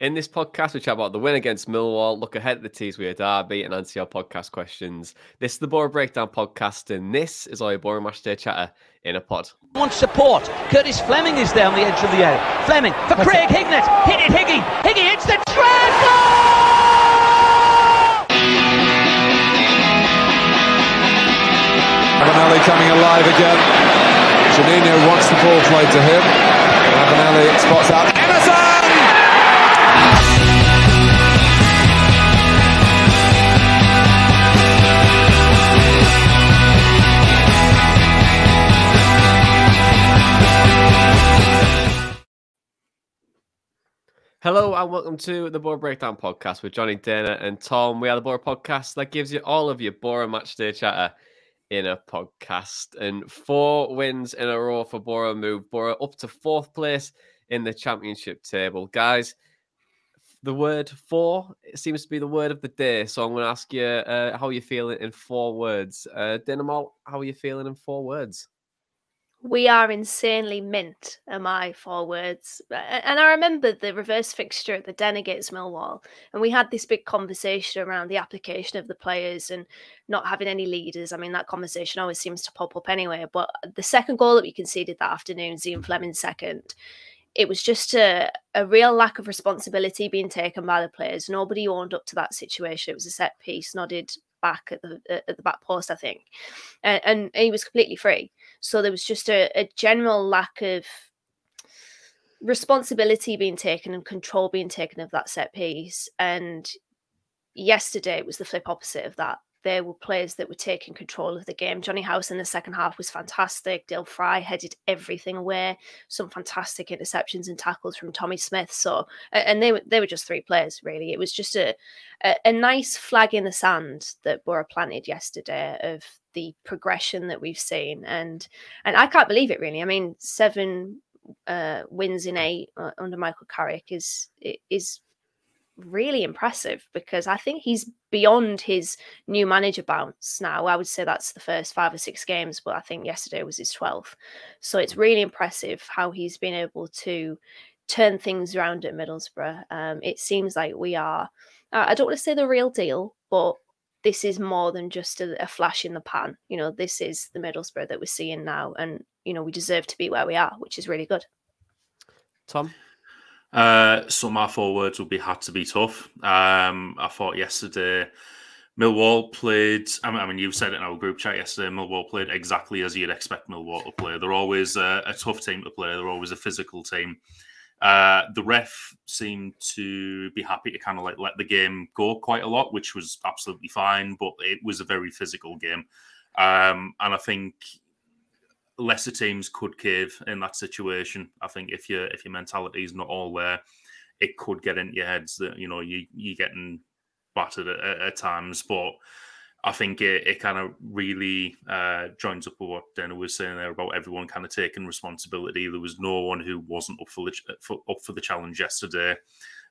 In this podcast, we chat about the win against Millwall, look ahead at the Tees-Wear Derby, and answer your podcast questions. This is the Boro Breakdown podcast, and this is all your Boro Matchday chatter in a pod. Wants support. Curtis Fleming is there on the edge of the area. Fleming for Craig Hignett. Hit it, Higgy. Higgy hits the treble! Ravanelli coming alive again. Juninho wants the ball played to him. Ravanelli spots out Emerson! Hello and welcome to the Boro Breakdown podcast with Jonny Dana and Tom. We are the Boro podcast that gives you all of your Boro Matchday chatter in a podcast. And four wins in a row for Boro move Boro up to fourth place in the championship table. Guys, the word four seems to be the word of the day. So I'm going to ask you uh, how you feeling in four words. Uh, how are you feeling in four words? We are insanely mint, are my four words. And I remember the reverse fixture at the Den against Millwall, and we had this big conversation around the application of the players and not having any leaders. I mean, that conversation always seems to pop up anyway. But the second goal that we conceded that afternoon, Zian Flemming second, it was just a, a real lack of responsibility being taken by the players. Nobody owned up to that situation. It was a set piece, nodded back at the at the back post, I think, and, and he was completely free. So there was just a, a general lack of responsibility being taken and control being taken of that set piece. And yesterday it was the flip opposite of that there were players that were taking control of the game. Jonny Howson in the second half was fantastic. Dael Fry headed everything away. Some fantastic interceptions and tackles from Tommy Smith. So, and they were they were just three players really. It was just a a, a nice flag in the sand that Boro planted yesterday of the progression that we've seen, and and I can't believe it really. I mean, seven uh, wins in eight uh, under Michael Carrick is is really impressive because I think he's beyond his new manager bounce now. I would say that's the first five or six games, but I think yesterday was his 12th. So it's really impressive how he's been able to turn things around at Middlesbrough. Um, it seems like we are, uh, I don't want to say the real deal, but this is more than just a, a flash in the pan. You know, this is the Middlesbrough that we're seeing now. And, you know, we deserve to be where we are, which is really good. Tom? Uh, some of our words would be had to be tough. Um, I thought yesterday Millwall played. I mean, I mean, you said it in our group chat yesterday. Millwall played exactly as you'd expect Millwall to play. They're always a, a tough team to play. They're always a physical team. Uh, the ref seemed to be happy to kind of like let the game go quite a lot, which was absolutely fine. But it was a very physical game, um, and I think lesser teams could cave in that situation. I think if your if your mentality is not all there, it could get into your heads that you know you you're getting battered at, at times. But I think it, it kind of really uh, joins up with what Dana was saying there about everyone kind of taking responsibility. There was no one who wasn't up for the for, up for the challenge yesterday.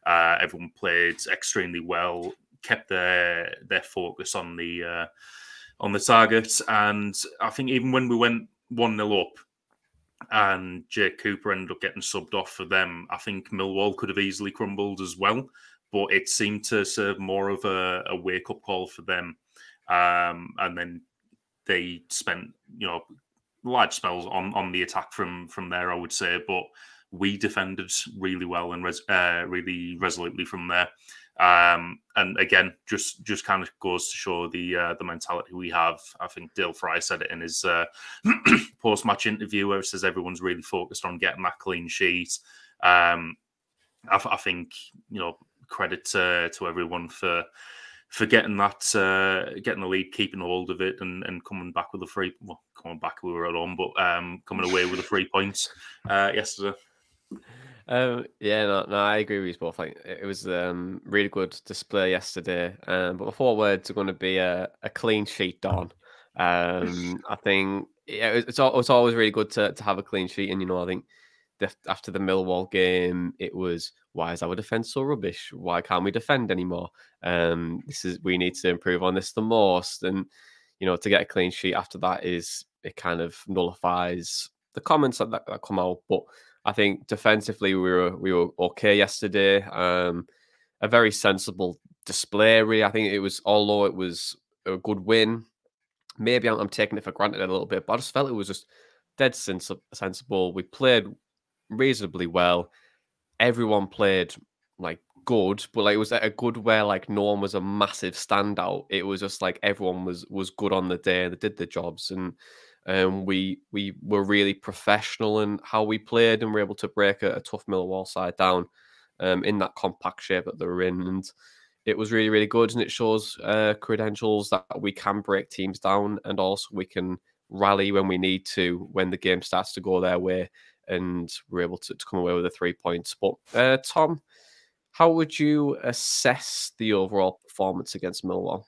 Uh, everyone played extremely well, kept their their focus on the uh, on the target, and I think even when we went 1 0 up and Jake Cooper ended up getting subbed off for them, I think Millwall could have easily crumbled as well. But it seemed to serve more of a, a wake up call for them. Um, and then they spent, you know, large spells on, on the attack from from there, I would say. But we defended really well and res- uh, really resolutely from there. Um, and again, just just kind of goes to show the uh, the mentality we have. I think Dael Fry said it in his uh, post match interview, where he says everyone's really focused on getting that clean sheet. Um, I, I, think you know credit to, to everyone for for getting that uh, getting the lead, keeping hold of it, and, and coming back with a free. Well, coming back we were at home, but um, coming away with the three points uh, yesterday. Um, yeah, no, no, I agree with you both. Like it was um really good display yesterday. Um, but the four words are going to be a, a clean sheet, Don. Um, I think yeah, it's it's always really good to, to have a clean sheet, and you know, I think the, after the Millwall game, it was why is our defense so rubbish? Why can't we defend anymore? Um, this is we need to improve on this the most, and you know, to get a clean sheet after that is it kind of nullifies the comments that, that, that come out, but I think defensively we were we were okay yesterday. Um, a very sensible display. Really, I think it was although it was a good win. Maybe I'm, I'm taking it for granted a little bit, but I just felt it was just dead sens- sensible. We played reasonably well. Everyone played like good, but like it was a good where like no one was a massive standout. It was just like everyone was was good on the day. They did their jobs, and um, we we were really professional in how we played, and were able to break a, a tough Millwall side down um, in that compact shape that they were in, and it was really really good, and it shows uh, credentials that we can break teams down, and also we can rally when we need to when the game starts to go their way, and we're able to, to come away with the three points. But uh, Tom, how would you assess the overall performance against Millwall?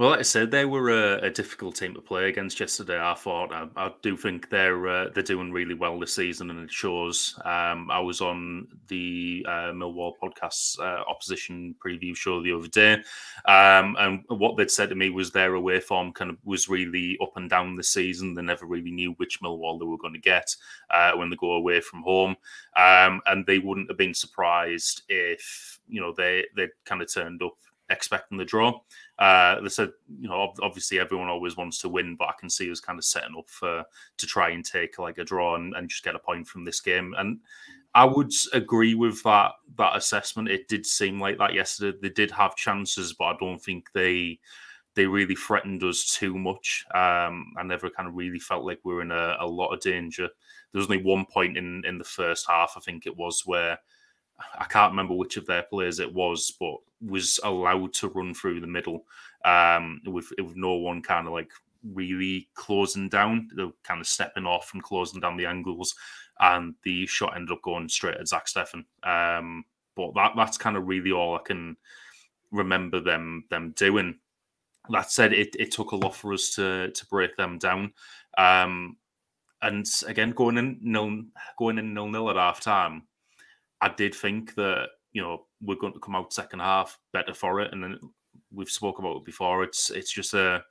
Well, like I said, they were a, a, difficult team to play against yesterday. I thought I, I do think they're uh, they're doing really well this season, and it shows. Um, I was on the uh, Millwall podcast uh, opposition preview show the other day, um, and what they'd said to me was their away form kind of was really up and down this season. They never really knew which Millwall they were going to get uh, when they go away from home, um, and they wouldn't have been surprised if you know they they kind of turned up expecting the draw. Uh, they said, you know, obviously everyone always wants to win, but I can see us kind of setting up for to try and take like a draw and, and just get a point from this game. And I would agree with that that assessment. It did seem like that yesterday. They did have chances, but I don't think they they really threatened us too much. Um, I never kind of really felt like we were in a, a lot of danger. There was only one point in in the first half, I think it was, where I can't remember which of their players it was, but was allowed to run through the middle um, with, with no one kind of like really closing down. They're kind of stepping off and closing down the angles, and the shot ended up going straight at Zach Steffen. Um, but that that's kind of really all I can remember them them doing. That said, it, it took a lot for us to to break them down. Um, and again, going in nil going in nil nil at half time, I did think that you know we're going to come out second half better for it, and then we've spoke about it before. It's it's just a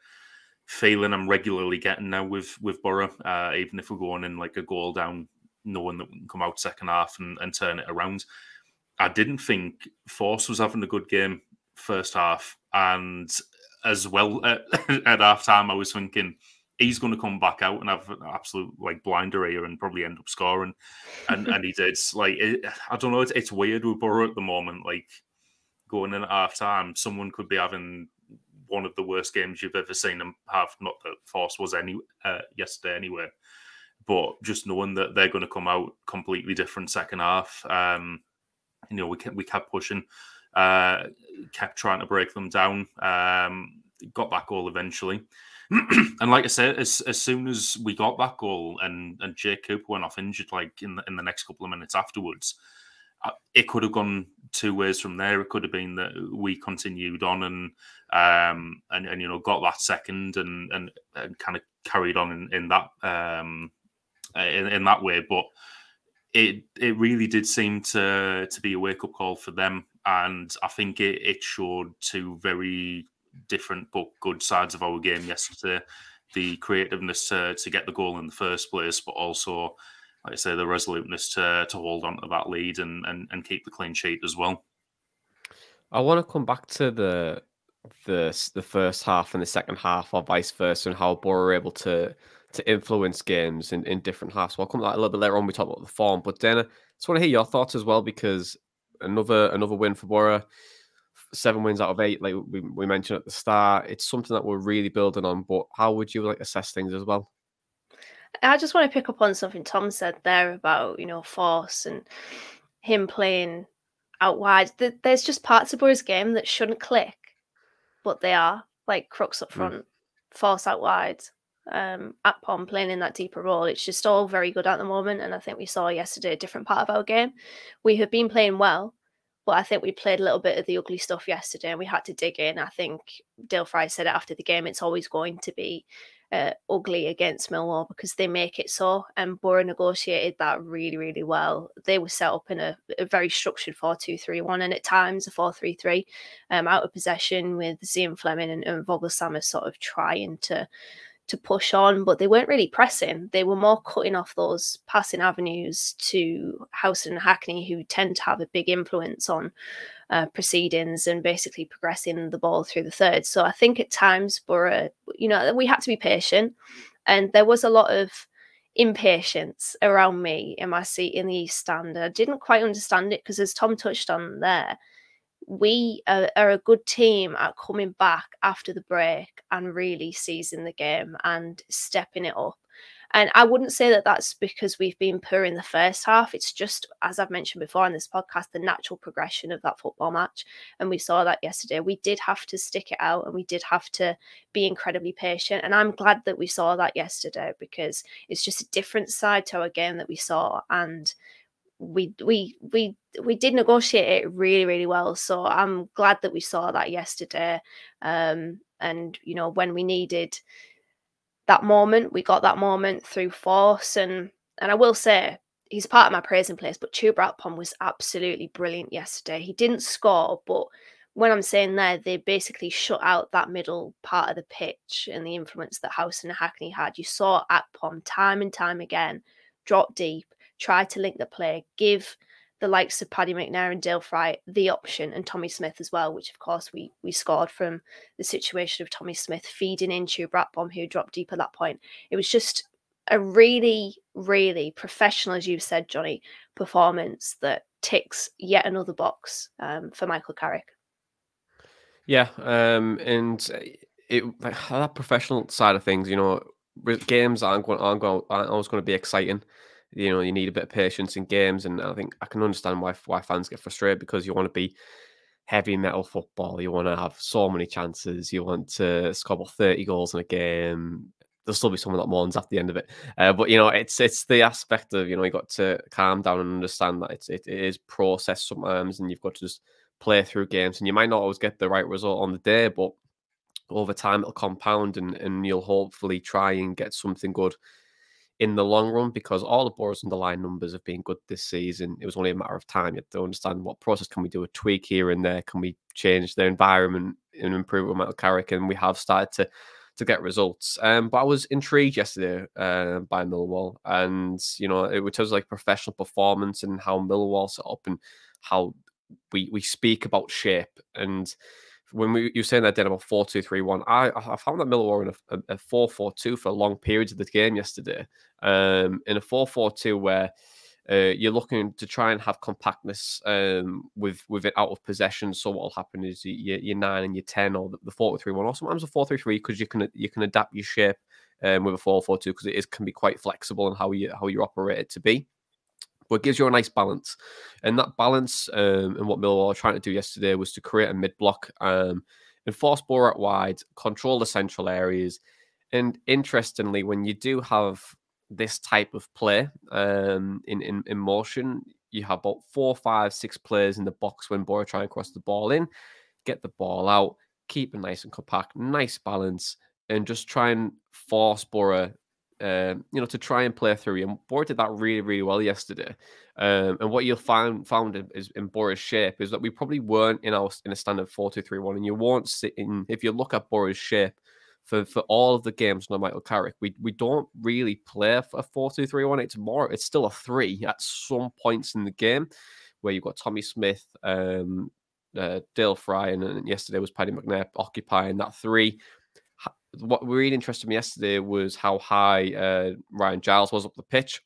feeling I'm regularly getting now with with Boro. Uh, even if we're going in like a goal down, knowing that we can come out second half and, and turn it around. I didn't think Forss was having a good game first half, and as well at, at half time, I was thinking he's going to come back out and have an absolute like blinder here and probably end up scoring. And and he did. Like it, I don't know. It's, it's weird with Boro at the moment. Like going in at half time, someone could be having one of the worst games you've ever seen them have. Not that Forss was any uh, yesterday anyway, but just knowing that they're going to come out completely different second half. Um, you know, we kept, we kept pushing, uh, kept trying to break them down. Um, got that goal eventually. and like I said, as, as soon as we got that goal and and Jake Cooper went off injured, like in the, in the next couple of minutes afterwards, uh, it could have gone two ways from there. It could have been that we continued on and um and, and you know got that second and and, and kind of carried on in, in that um in, in that way, but it it really did seem to to be a wake up call for them, and I think it, it showed two very different but good sides of our game yesterday. The creativeness to, to get the goal in the first place, but also, like I say, the resoluteness to, to hold on to that lead and, and, and keep the clean sheet as well. I want to come back to the the the first half and the second half, or vice versa, and how Boro are able to to influence games in, in different halves. Well, come to that a little bit later on. We talk about the form, but then I just want to hear your thoughts as well because another another win for Boro seven wins out of eight, like we, we mentioned at the start. It's something that we're really building on. But how would you like assess things as well? I just want to pick up on something Tom said there about you know Forss and him playing out wide. There's just parts of Boro's game that shouldn't click, but they are like Crooks up hmm. front, mm. Forss out wide, um, Akpom playing in that deeper role. It's just all very good at the moment, and I think we saw yesterday a different part of our game. We have been playing well, but I think we played a little bit of the ugly stuff yesterday and we had to dig in. I think Dael Fry said it after the game, it's always going to be uh, ugly against Millwall because they make it so. And Boro negotiated that really, really well. They were set up in a, a very structured 4 2 3 1 and at times a 4 3 3 um, out of possession with Zian Flemming and, and Voglsammer sort of trying to to push on, but they weren't really pressing. They were more cutting off those passing avenues to Howson and Hackney, who tend to have a big influence on uh, proceedings and basically progressing the ball through the third. So I think at times, Boro, you know, we had to be patient, and there was a lot of impatience around me in my seat in the East Stand. I didn't quite understand it because, as Tom touched on there, we are, are, a good team at coming back after the break and really seizing the game and stepping it up. And I wouldn't say that that's because we've been poor in the first half. It's just, as I've mentioned before in this podcast, the natural progression of that football match. And we saw that yesterday. We did have to stick it out and we did have to be incredibly patient. And I'm glad that we saw that yesterday because it's just a different side to our game that we saw. And we we we we did negotiate it really really well so i'm glad that we saw that yesterday um and you know when we needed that moment. We got that moment through Forss, and and I will say he's part of my praising place. But Chuba Akpom was absolutely brilliant yesterday. He didn't score, but when I'm saying there, they basically shut out that middle part of the pitch and the influence that Howson and Hackney had. You saw Akpom time and time again drop deep, try to link the play, give the likes of Paddy McNair and Dael Fry the option, and Tommy Smith as well, which of course we we scored from the situation of Tommy Smith feeding into Bratbom, who dropped deep at that point. It was just a really, really professional, as you said, Jonny, performance that ticks yet another box um, for Michael Carrick. Yeah, um, and it that professional side of things, you know, games aren't going, aren't, going, aren't always going to be exciting you know you need a bit of patience in games, and I think I can understand why why fans get frustrated because you want to be heavy metal football. You want to have so many chances. You want to score 30 goals in a game. There'll still be someone that mourns at the end of it. Uh, but you know, it's it's the aspect of you know you got to calm down and understand that it's it, it is process sometimes, and you've got to just play through games. And you might not always get the right result on the day, but over time it'll compound, and and you'll hopefully try and get something good in the long run because all the Boro's underlying numbers have been good this season. It was only a matter of time. You have to understand what process can we do a tweak here and there? Can we change the environment and improve Michael Carrick? And we have started to to get results. Um, but I was intrigued yesterday uh, by Millwall, and you know, it was like professional performance and how Millwall set up and how we we speak about shape and when we you were saying that then about four two three one, I I found that Millwall were in a, a, four four two for long periods of the game yesterday. Um, in a four four two where uh, you're looking to try and have compactness um, with with it out of possession. So what will happen is you, your nine and your ten or the, the four three one, or sometimes a four three three because you can you can adapt your shape um, with a four four two because it is can be quite flexible in how you how you operate it to be but it gives you a nice balance. And that balance um, and what Millwall were trying to do yesterday was to create a mid block, um, enforce out wide, control the central areas. And interestingly, when you do have this type of play um, in, in, in motion, you have about four, five, six players in the box when Boro try and cross the ball in, get the ball out, keep it nice and compact, nice balance, and just try and force Boro um, you know, to try and play through. And Boro did that really, really well yesterday. Um, and what you'll find found is in Boro's shape is that we probably weren't in our in a standard four two three one, and you won't sit in if you look at Boro's shape for for all of the games no Michael Carrick, we we don't really play for a four two three one. It's more, it's still a three at some points in the game where you've got Tommy Smith, um, uh, Dael Fry, and, and yesterday was Paddy McNair occupying that three what really interested me yesterday was how high uh, Ryan Giles was up the pitch.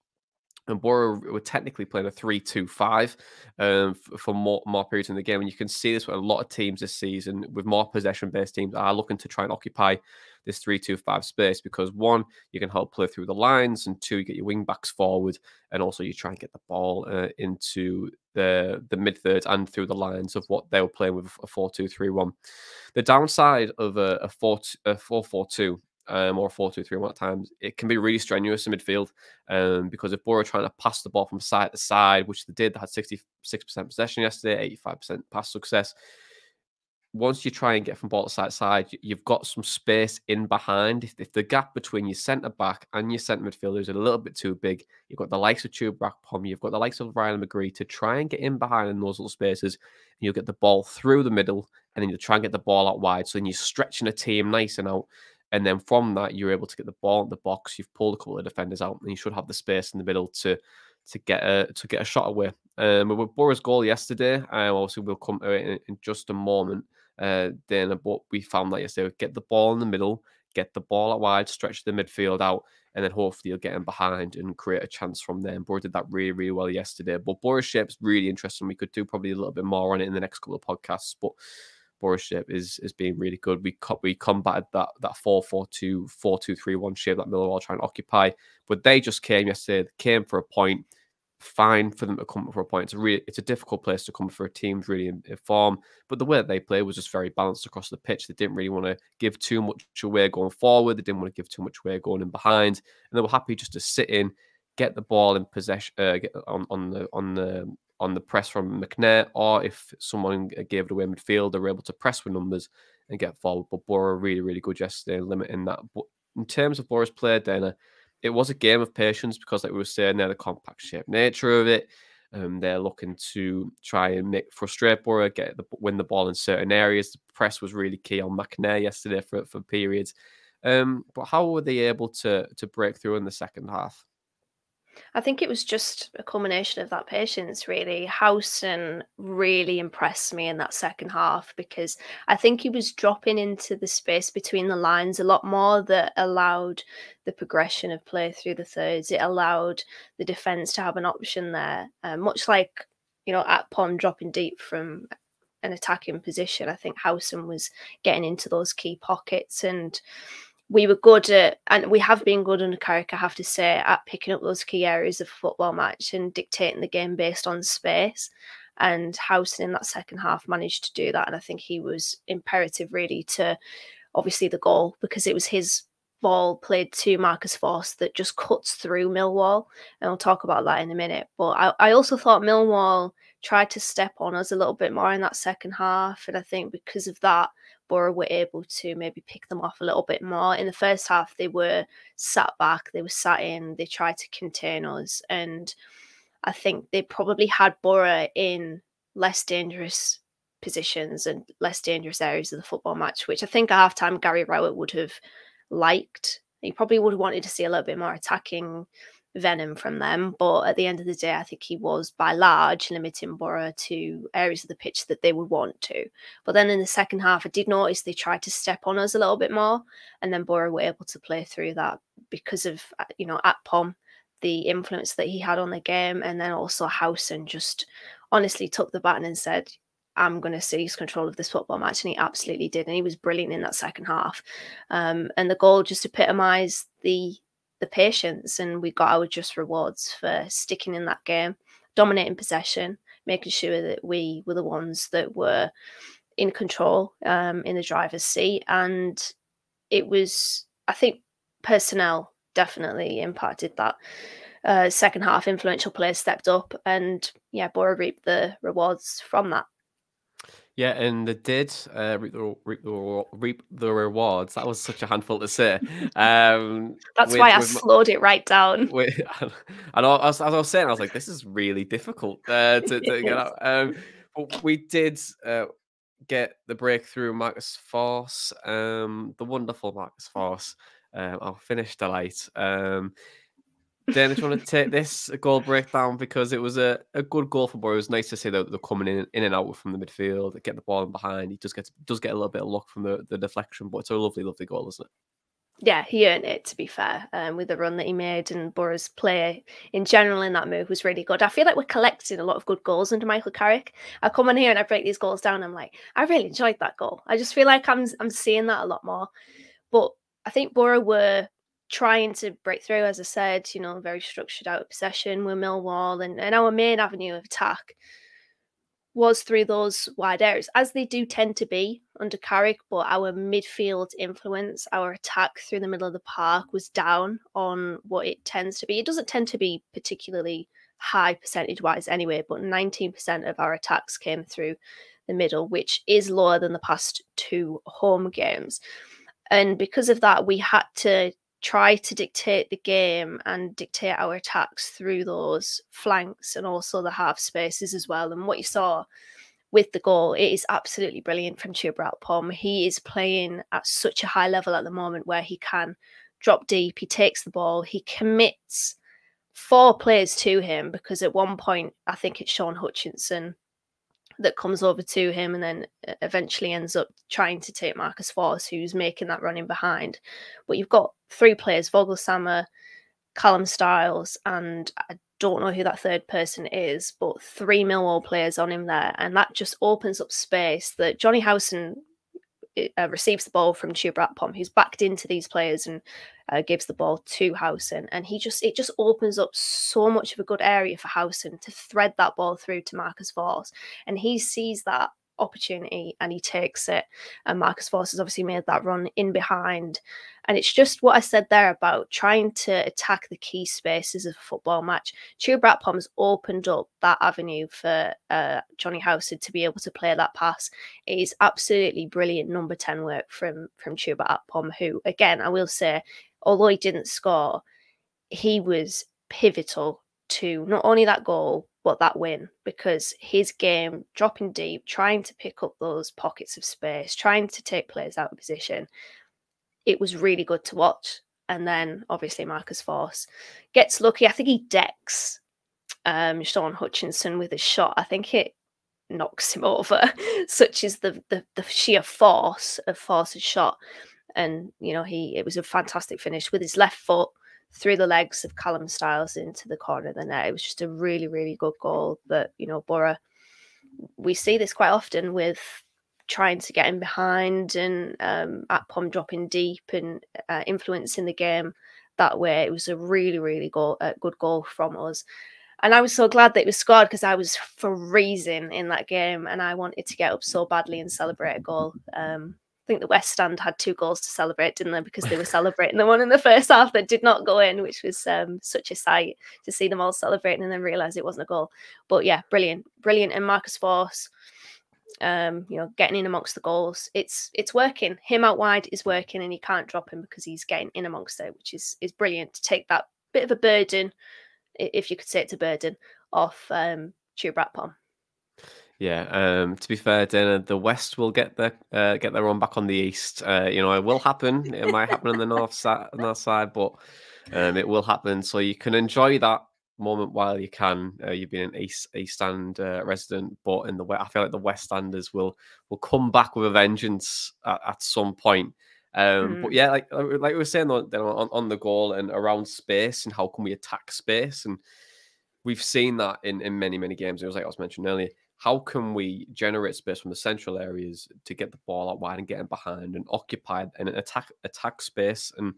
And Boro were technically playing a 3 2 5 um, for more, more periods in the game. And you can see this with a lot of teams this season, with more possession based teams, are looking to try and occupy this 3 2 5 space because one, you can help play through the lines, and two, you get your wing backs forward, and also you try and get the ball uh, into the the mid third and through the lines of what they were playing with a 4 2 3 1. The downside of a, a 4 a 4 4 2 um, or 4 2 3 1 at times, it can be really strenuous in midfield um, because if Boro are trying to pass the ball from side to side, which they did, they had 66% possession yesterday, 85% pass success once you try and get from ball to side side, you've got some space in behind. If, if the gap between your centre back and your centre midfielder is a little bit too big, you've got the likes of Chuba Akpom, you've got the likes of Riley McGree to try and get in behind in those little spaces. And you'll get the ball through the middle, and then you try and get the ball out wide. So then you're stretching a team nice and out. And then from that, you're able to get the ball in the box. You've pulled a couple of defenders out, and you should have the space in the middle to to get a to get a shot away. Um, with Boro's goal yesterday, um, obviously we'll come to it in, in just a moment. Uh, then, but we found that yesterday, get the ball in the middle, get the ball out wide, stretch the midfield out, and then hopefully you'll get him behind and create a chance from there. And Boro did that really, really well yesterday. But Boro's shape's really interesting. We could do probably a little bit more on it in the next couple of podcasts. But Boro's shape is is being really good. We co- we combated that that 4-4-2, 4-2-3-1 shape that Millwall trying to occupy. But they just came yesterday, came for a point fine for them to come for a point. It's a really, it's a difficult place to come for a team really in, in, form. But the way that they play was just very balanced across the pitch. They didn't really want to give too much away going forward. They didn't want to give too much away going in behind, and they were happy just to sit in, get the ball in possession, uh, get on on the on the on the press from McNair, or if someone gave it away midfield, they were able to press with numbers and get forward. But Boro really, really good yesterday, limiting that. But in terms of Boro's play, Dana, it was a game of patience because, like we were saying, there the compact shape nature of it. Um, they're looking to try and make frustrate Boro, get the win the ball in certain areas. The press was really key on McNair yesterday for for periods. Um, but how were they able to to break through in the second half? I think it was just a culmination of that patience, really. Howson really impressed me in that second half because I think he was dropping into the space between the lines a lot more that allowed the progression of play through the thirds. It allowed the defence to have an option there, uh, much like, you know, Akpom dropping deep from an attacking position. I think Howson was getting into those key pockets and we were good at, and we have been good under Carrick, I have to say, at picking up those key areas of football match and dictating the game based on space. And Howson in that second half managed to do that. And I think he was imperative, really, to obviously the goal because it was his ball played to Marcus Forss that just cuts through Millwall. And we'll talk about that in a minute. But I, I also thought Millwall tried to step on us a little bit more in that second half. And I think because of that, Boro were able to maybe pick them off a little bit more. In the first half, they were sat back, they were sat in, they tried to contain us. And I think they probably had Boro in less dangerous positions and less dangerous areas of the football match, which I think at half time Gary Rowett would have liked. He probably would have wanted to see a little bit more attacking venom from them. But at the end of the day, I think he was by large limiting Boro to areas of the pitch that they would want to. But then in the second half, I did notice they tried to step on us a little bit more, and then Boro were able to play through that because of uh, you know Akpom, the influence that he had on the game, and then also Howson just honestly took the baton and said. I'm going to seize control of this football match. And he absolutely did. And he was brilliant in that second half. Um, and the goal just epitomised the the patience and we got our just rewards for sticking in that game, dominating possession, making sure that we were the ones that were in control um, in the driver's seat. And it was, I think, personnel definitely impacted that. Uh, second half influential players stepped up and yeah, Boro reaped the rewards from that. Yeah, and they did uh, reap, the, reap, the, reap the rewards. That was such a handful to say. Um, That's with, why I slowed it right down. With, and I, as, as I was saying, I was like, this is really difficult uh, to, to get out. Um, but we did uh, get the breakthrough, Marcus Forss, um, the wonderful Marcus Forss. Um, I'll finish delight. Um, Dennis, you want to take this goal breakdown because it was a, a good goal for Boro. It was nice to see that they're coming in in and out from the midfield, get the ball in behind. He just gets does get a little bit of luck from the, the deflection, but it's a lovely, lovely goal, isn't it? Yeah, he earned it to be fair, um, with the run that he made and Boro's play in general in that move was really good. I feel like we're collecting a lot of good goals under Michael Carrick. I come on here and I break these goals down. I'm like, I really enjoyed that goal. I just feel like I'm I'm seeing that a lot more. But I think Boro were trying to break through, as I said, you know, very structured out possession with Millwall, and, and our main avenue of attack was through those wide areas, as they do tend to be under Carrick. But our midfield influence, our attack through the middle of the park, was down on what it tends to be. It doesn't tend to be particularly high percentage wise anyway, but 19% of our attacks came through the middle, which is lower than the past two home games. And because of that, we had to try to dictate the game and dictate our attacks through those flanks and also the half spaces as well. And what you saw with the goal. It is absolutely brilliant from Chuba Akpom. He is playing at such a high level at the moment where he can drop deep, he takes the ball, he commits four players to him because at one point I think it's Shaun Hutchinson that comes over to him and then eventually ends up trying to take Marcus Forss, who's making that running behind. But you've got three players, Vogel Voglsammer, Callum Styles, and I don't know who that third person is, but three Millwall players on him there. And that just opens up space that Jonny Howson uh, receives the ball from Chuba Akpom, who's backed into these players and uh, gives the ball to Howson, and he just it just opens up so much of a good area for Howson to thread that ball through to Marcus Forss, and he sees that opportunity and he takes it. And Marcus Forss has obviously made that run in behind. And it's just what I said there about trying to attack the key spaces of a football match. Chuba Akpom's opened up that avenue for uh, Jonny Howson to be able to play that pass. It is absolutely brilliant number 10 work from, from Chuba Akpom, who, again, I will say, although he didn't score, he was pivotal to not only that goal, but that win because his game dropping deep, trying to pick up those pockets of space, trying to take players out of position, it was really good to watch. And then obviously Marcus Forss gets lucky. I think he decks um, Shaun Hutchinson with a shot. I think it knocks him over. Such is the, the the sheer force of Forss's shot. And you know, he it was a fantastic finish with his left foot through the legs of Callum Styles into the corner of the net. It was just a really, really good goal. But you know, Boro, we see this quite often with trying to get in behind and um, Akpom dropping deep and uh, influencing the game that way. It was a really, really uh, good goal from us. And I was so glad that it was scored because I was freezing in that game and I wanted to get up so badly and celebrate a goal. Um, I think the West Stand had two goals to celebrate, didn't they? Because they were celebrating the one in the first half that did not go in, which was um, such a sight to see them all celebrating and then realise it wasn't a goal. But yeah, brilliant, brilliant. And Marcus Force, um, you know, getting in amongst the goals, it's it's working. Him out wide is working, and you can't drop him because he's getting in amongst it, which is is brilliant to take that bit of a burden, if you could say it's a burden, off um, Chuba Akpom. Yeah, um, to be fair, Dana, the West will get their uh, get their run back on the East. Uh, you know, it will happen. It might happen on the North side, North side, but um, it will happen. So you can enjoy that moment while you can. Uh, you've been an East East Stand uh, resident, but in the West, I feel like the West Enders will will come back with a vengeance at, at some point. Um, mm. But yeah, like like we were saying on, on on the goal and around space and how can we attack space and we've seen that in in many many games. It was like I was mentioning earlier how can we generate space from the central areas to get the ball out wide and get in behind and occupy and attack attack space? And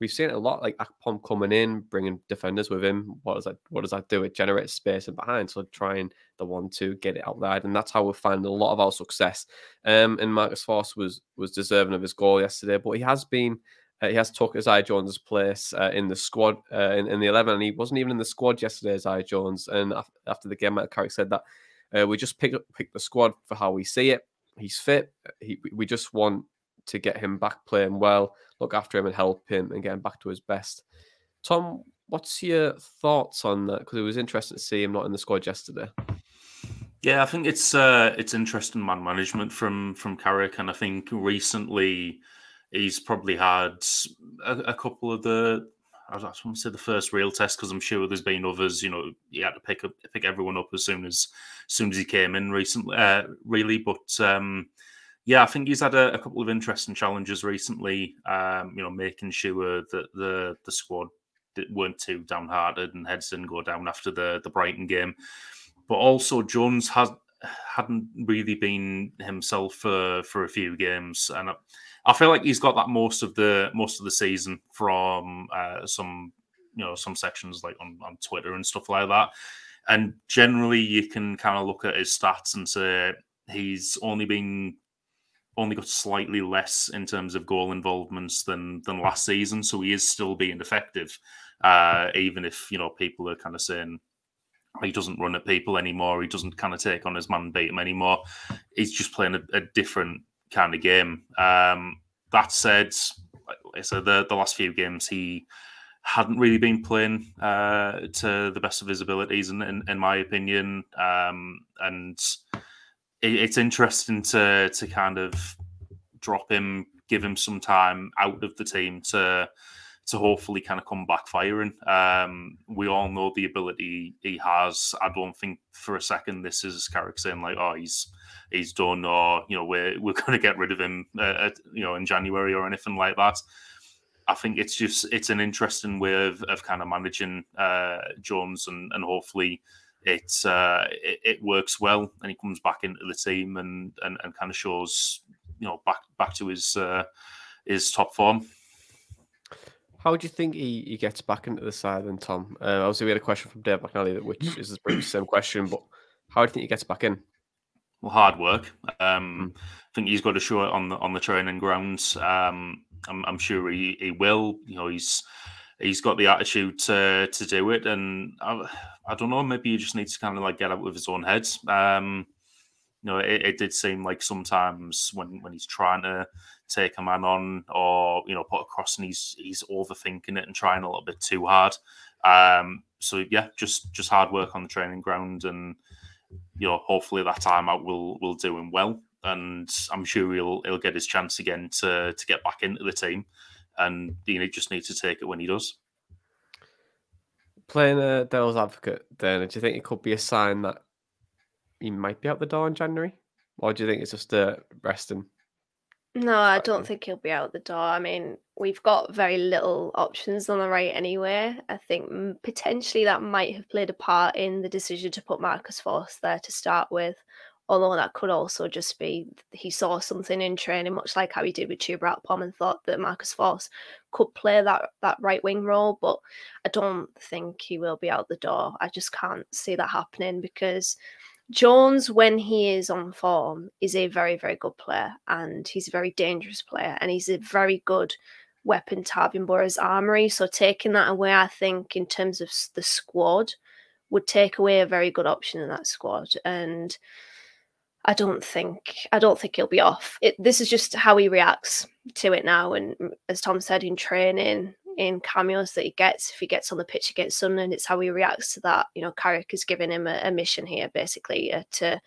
we've seen it a lot, like Akpom coming in, bringing defenders with him. What does that? What does that do? It generates space in behind, so trying the one to get it out wide, and that's how we find a lot of our success. Um, and Marcus Forss was was deserving of his goal yesterday, but he has been. Uh, he has took Isaiah Jones' place uh, in the squad uh, in, in, the 11, and he wasn't even in the squad yesterday, Isaiah Jones. And after the game, Matt Carrick said that uh, we just pick pick the squad for how we see it. He's fit. He, we just want to get him back playing well, look after him and help him and get him back to his best. Tom, what's your thoughts on that? Because it was interesting to see him not in the squad yesterday. Yeah, I think it's uh, it's interesting man management from from Carrick, and I think recently he's probably had a, a couple of the I just want to say the first real test because I'm sure there's been others. You know, he had to pick up pick everyone up as soon as, as soon as he came in recently, uh, really. But um, yeah, I think he's had a, a, couple of interesting challenges recently. Um, you know, making sure that the the squad weren't too downhearted and heads didn't go down after the the Brighton game. But also Jones has hadn't really been himself for for a few games, and. Feel like he's got that most of the most of the season from uh, some you know some sections like on, on Twitter and stuff like that. And generally, you can kind of look at his stats and say he's only been only got slightly less in terms of goal involvements than than last season. So he is still being effective, uh, even if you know people are kind of saying he doesn't run at people anymore. He doesn't kind of take on his man beat him anymore. He's just playing a, a different kind of game. Um, that said, I the, the last few games he hadn't really been playing uh, to the best of his abilities, in, in, in my opinion. Um, and it, it's interesting to to kind of drop him, give him some time out of the team to to hopefully kind of come back firing. Um, we all know the ability he has. I don't think for a second this is Carrick saying like, "Oh, he's he's done," or you know, we're we're going to get rid of him, uh, at, you know, in January or anything like that. I think it's just it's an interesting way of, of kind of managing uh, Jones, and and hopefully it, uh, it, it works well, and he comes back into the team and and, and kind of shows you know back back to his uh, his top form. How do you think he, he gets back into the side then, Tom? Uh, obviously, we had a question from Dave McNally, which is the same question, but how do you think he gets back in? Well, hard work. Um, mm. I think he's got to show it on the on the training grounds. Um, I'm, I'm sure he, he will. You know, he's he's got the attitude to to do it, and I, I don't know. Maybe he just needs to kind of like get out with his own head. Um, you know, it, it, did seem like sometimes when when he's trying to take a man on or you know put a cross and he's he's overthinking it and trying a little bit too hard. Um, so yeah, just just hard work on the training ground, and you know hopefully that time out will will do him well, and I'm sure he'll he'll get his chance again to to get back into the team, and you know just needs to take it when he does. Playing a devil's advocate, then do you think it could be a sign that he might be out the door in January, or do you think it's just a resting? No, I don't think he'll be out the door. I mean, we've got very little options on the right anyway. I think mm, potentially that might have played a part in the decision to put Marcus Forss there to start with. Although that could also just be he saw something in training, much like how he did with Chuba Akpom, and thought that Marcus Forss could play that that right wing role. But I don't think he will be out the door. I just can't see that happening because Jones, when he is on form, is a very, very good player and he's a very dangerous player and he's a very good weapon to have in Boro's armory. So taking that away, I think, in terms of the squad, would take away a very good option in that squad. And I don't think I don't think he'll be off. It, this is just how he reacts to it now. And as Tom said in training, in cameos that he gets if he gets on the pitch against Sunderland. It's how he reacts to that. You know, Carrick is giving him a, a mission here, basically, uh, to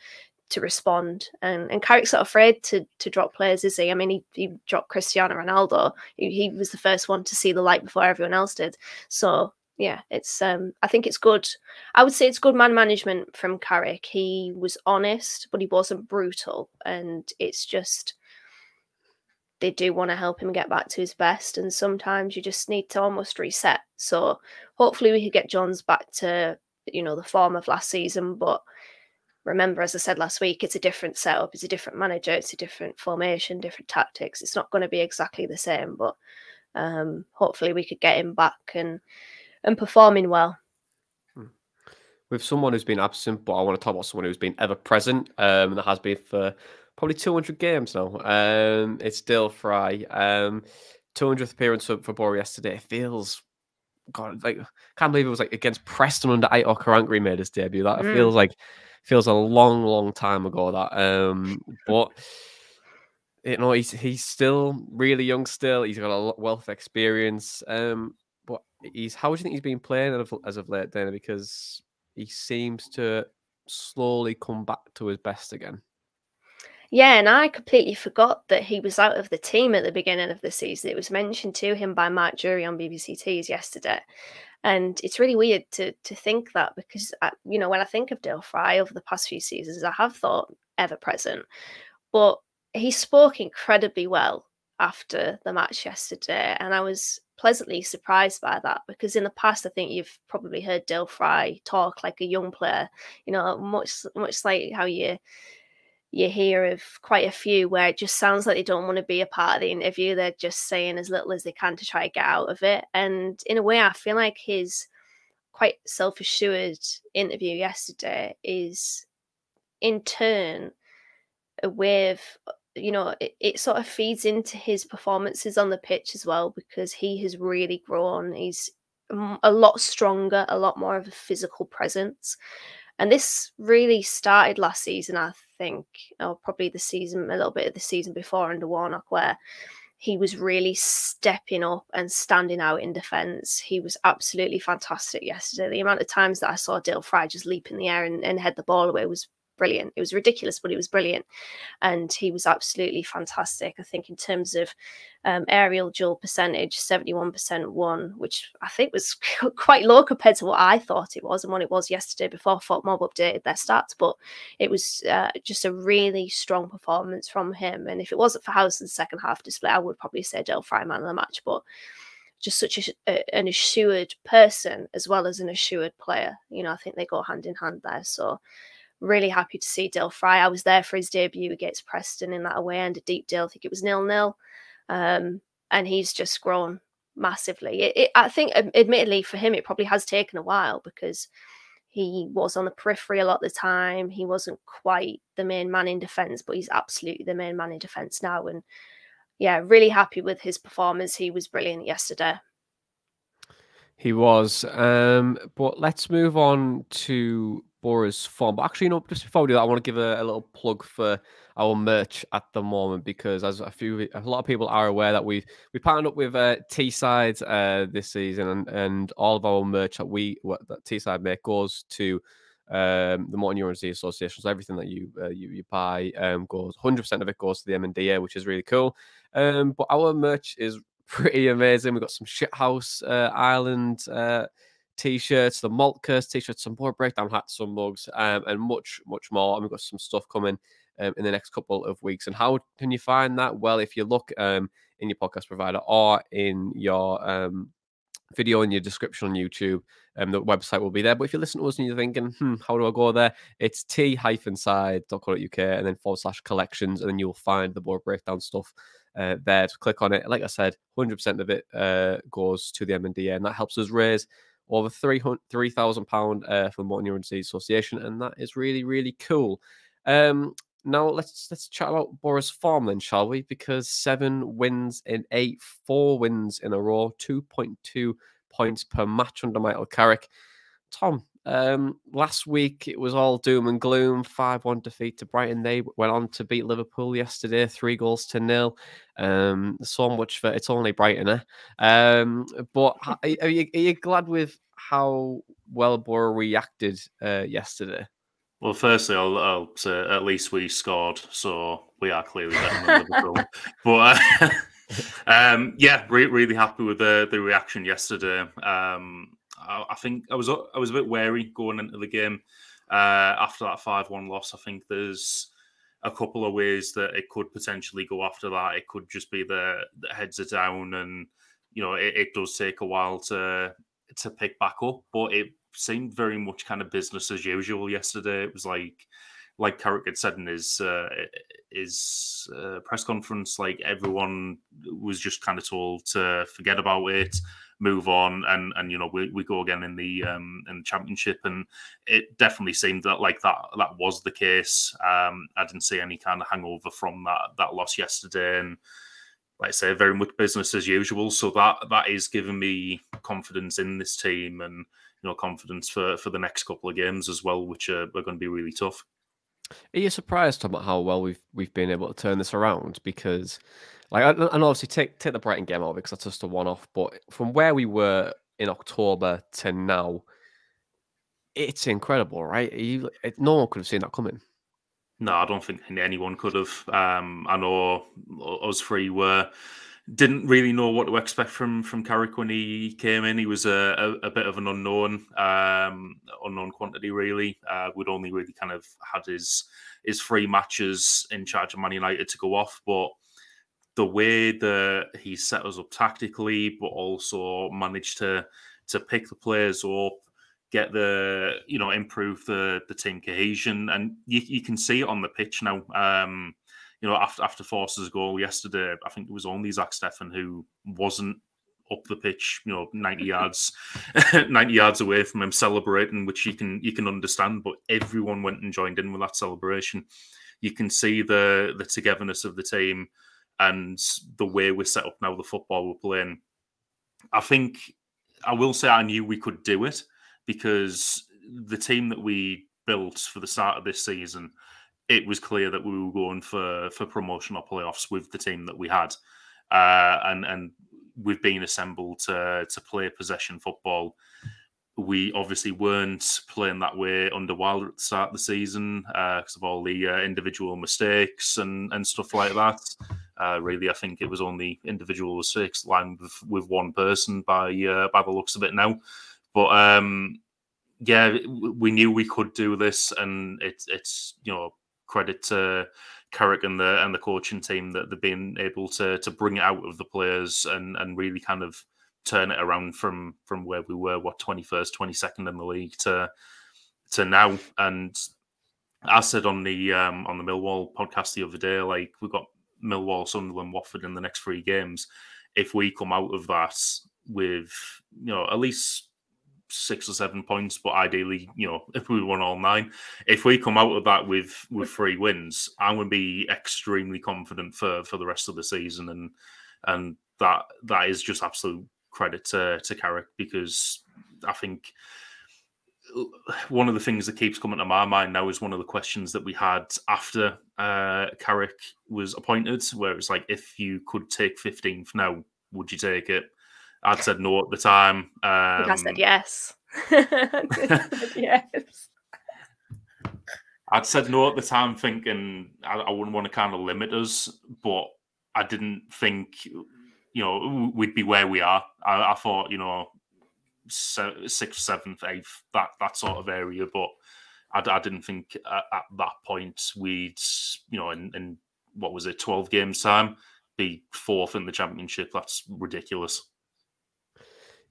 to respond. And and Carrick's not afraid to to drop players, is he? I mean, he, he dropped Cristiano Ronaldo. He, he was the first one to see the light before everyone else did. So yeah, it's um I think it's good. I would say it's good man management from Carrick. He was honest, but he wasn't brutal. And it's just they do want to help him get back to his best. And sometimes you just need to almost reset. So hopefully we could get Jones back to, you know, the form of last season. But remember, as I said last week, it's a different setup, it's a different manager, it's a different formation, different tactics. It's not going to be exactly the same, but um, hopefully we could get him back and and performing well. Hmm. With someone who's been absent, but I want to talk about someone who's been ever present, um, that has been for probably 200 games now. Um, it's Dael Fry. Um, 200th appearance for, for Boro yesterday. It feels, God, like can't believe it was like against Preston under Aitor Karanka made his debut. That mm. feels like feels a long, long time ago. That, um, but you know, he's he's still really young. Still, he's got a lot of wealth of experience. Um, but he's how do you think he's been playing as of, as of late, Dana? Because he seems to slowly come back to his best again. Yeah, and I completely forgot that he was out of the team at the beginning of the season. It was mentioned to him by Mark Drury on BBC Tees yesterday. And it's really weird to to think that because, I, you know, when I think of Dael Fry over the past few seasons, I have thought ever present. But he spoke incredibly well after the match yesterday. And I was pleasantly surprised by that because in the past, I think you've probably heard Dael Fry talk like a young player, you know, much, much like how you you hear of quite a few where it just sounds like they don't want to be a part of the interview. They're just saying as little as they can to try to get out of it. And in a way, I feel like his quite self assured interview yesterday is in turn a way of you know it, it, sort of feeds into his performances on the pitch as well because he has really grown he's a lot stronger a lot more of a physical presence and this really started last season, I think, or probably the season, a little bit of the season before under Warnock, where he was really stepping up and standing out in defence. He was absolutely fantastic yesterday. The amount of times that I saw Dael Fry just leap in the air and, and head the ball away was brilliant. It was ridiculous, but it was brilliant. And he was absolutely fantastic. I think in terms of um, aerial duel percentage, 71% won, which I think was quite low compared to what I thought it was and what it was yesterday before FotMob updated their stats. But it was uh, just a really strong performance from him. And if it wasn't for Howson's second half display, I would probably say Dael Fry man of the match. But just such a, a, an assured person as well as an assured player. You know, I think they go hand in hand there. So really happy to see Dael Fry. I was there for his debut against Preston in that away end, a Deepdale. I think it was nil nil, um, and he's just grown massively. It, it, I think, admittedly, for him, it probably has taken a while because he was on the periphery a lot of the time. He wasn't quite the main man in defence, but he's absolutely the main man in defence now. And yeah, really happy with his performance. He was brilliant yesterday. He was. Um, but let's move on to Boro's form. But actually, you know, just before we do that, I want to give a, a, little plug for our merch at the moment because as a few, a lot of people are aware that we we partnered up with uh, T-Side uh, this season, and, and all of our merch that we that T-Side make goes to um, the Motor Neurons Association. So everything that you uh, you, you buy um, goes 100% of it goes to the MNDA, which is really cool. Um, but our merch is pretty amazing. We've got some shithouse uh, island uh, t-shirts, the Maltcurse t-shirts, some more breakdown hats, some mugs, um, and much, much more. And we've got some stuff coming um, in the next couple of weeks. And how can you find that? Well, if you look um, in your podcast provider or in your um, video in your description on YouTube, um, the website will be there. But if you listen to us and you're thinking, hmm, how do I go there? It's t-side.co.uk and then forward slash collections, and then you'll find the Boro Breakdown stuff uh, there click on it. Like I said, 100% of it uh, goes to the MNDA, and that helps us raise over £3,000 uh, for the Motor Neuron Disease Association, and that is really, really cool. Um, now let's let's chat about Boro's form then, shall we? Because seven wins in eight, four wins in a row, 2.2 points per match under Michael Carrick. Tom, um, last week it was all doom and gloom. Five-one defeat to Brighton. They went on to beat Liverpool yesterday, three goals to nil. Um, so much for it's only Brighton, eh? Um, but are, you, are you glad with how well Boro reacted uh, yesterday? Well, firstly, I'll, I'll, say at least we scored, so we are clearly better than Liverpool. But uh, um, yeah, re- really happy with the the reaction yesterday. Um, I, I, think I was I was a bit wary going into the game uh, after that five one loss. I think there's a couple of ways that it could potentially go after that. It could just be the, the heads are down, and you know it, it does take a while to to pick back up. But it seemed very much kind of business as usual yesterday. It was like like Carrick had said in his uh, his uh, press conference, like everyone was just kind of told to forget about it, move on, and and you know we, we go again in the um, in the championship, and it definitely seemed that like that that was the case. Um, I didn't see any kind of hangover from that that loss yesterday, and like I say, very much business as usual. So that that is giving me confidence in this team, and you know confidence for for the next couple of games as well, which are, are going to be really tough. Are you surprised about how well we've we've been able to turn this around? Because, like, and obviously take take the Brighton game out because that's just a one off. But from where we were in October to now, it's incredible, right? You, it, no one could have seen that coming. No, I don't think anyone could have. Um, I know us three were didn't really know what to expect from from Carrick when he came in. He was a, a, a bit of an unknown, um, unknown quantity really. Uh, we'd only really kind of had his his three matches in charge of Man United to go off, but the way that he set us up tactically, but also managed to to pick the players up, get the you know improve the the team cohesion, and you, you can see it on the pitch now. Um, you know, after after Forss's goal yesterday, I think it was only Zach Steffen who wasn't up the pitch, you know, 90 yards 90 yards away from him celebrating, which you can you can understand, but everyone went and joined in with that celebration. You can see the the togetherness of the team and the way we're set up now, the football we're playing. I think I will say I knew we could do it because the team that we built for the start of this season it was clear that we were going for for promotion or playoffs with the team that we had, uh, and and we've been assembled to to play possession football. We obviously weren't playing that way under Wilder at the start of the season because uh, of all the uh, individual mistakes and, and stuff like that. Uh, really, I think it was only individual mistakes lined with, with one person by uh, by the looks of it now. But um, yeah, we knew we could do this, and it's it's you know credit to Carrick and the and the coaching team that they've been able to to bring it out of the players and and really kind of turn it around from from where we were, what twenty first, twenty second in the league to to now. And I said on the um, on the Millwall podcast the other day, like we've got Millwall, Sunderland, Watford in the next three games. If we come out of that with you know at least six or seven points, but ideally, you know, if we won all nine, if we come out of that with with three wins, I'm going to be extremely confident for for the rest of the season, and and that that is just absolute credit to to Carrick because I think one of the things that keeps coming to my mind now is one of the questions that we had after uh, Carrick was appointed, where it's like, if you could take 15th now, would you take it? I'd said no at the time. Um, I, said yes. yes. I'd said no at the time, thinking I, I wouldn't want to kind of limit us, but I didn't think you know, we'd be where we are. I, I thought, you know, sixth, seventh, eighth, that that sort of area. But I, I didn't think at, at, that point we'd, you know, in, in what was it, twelve games time, be fourth in the championship. That's ridiculous.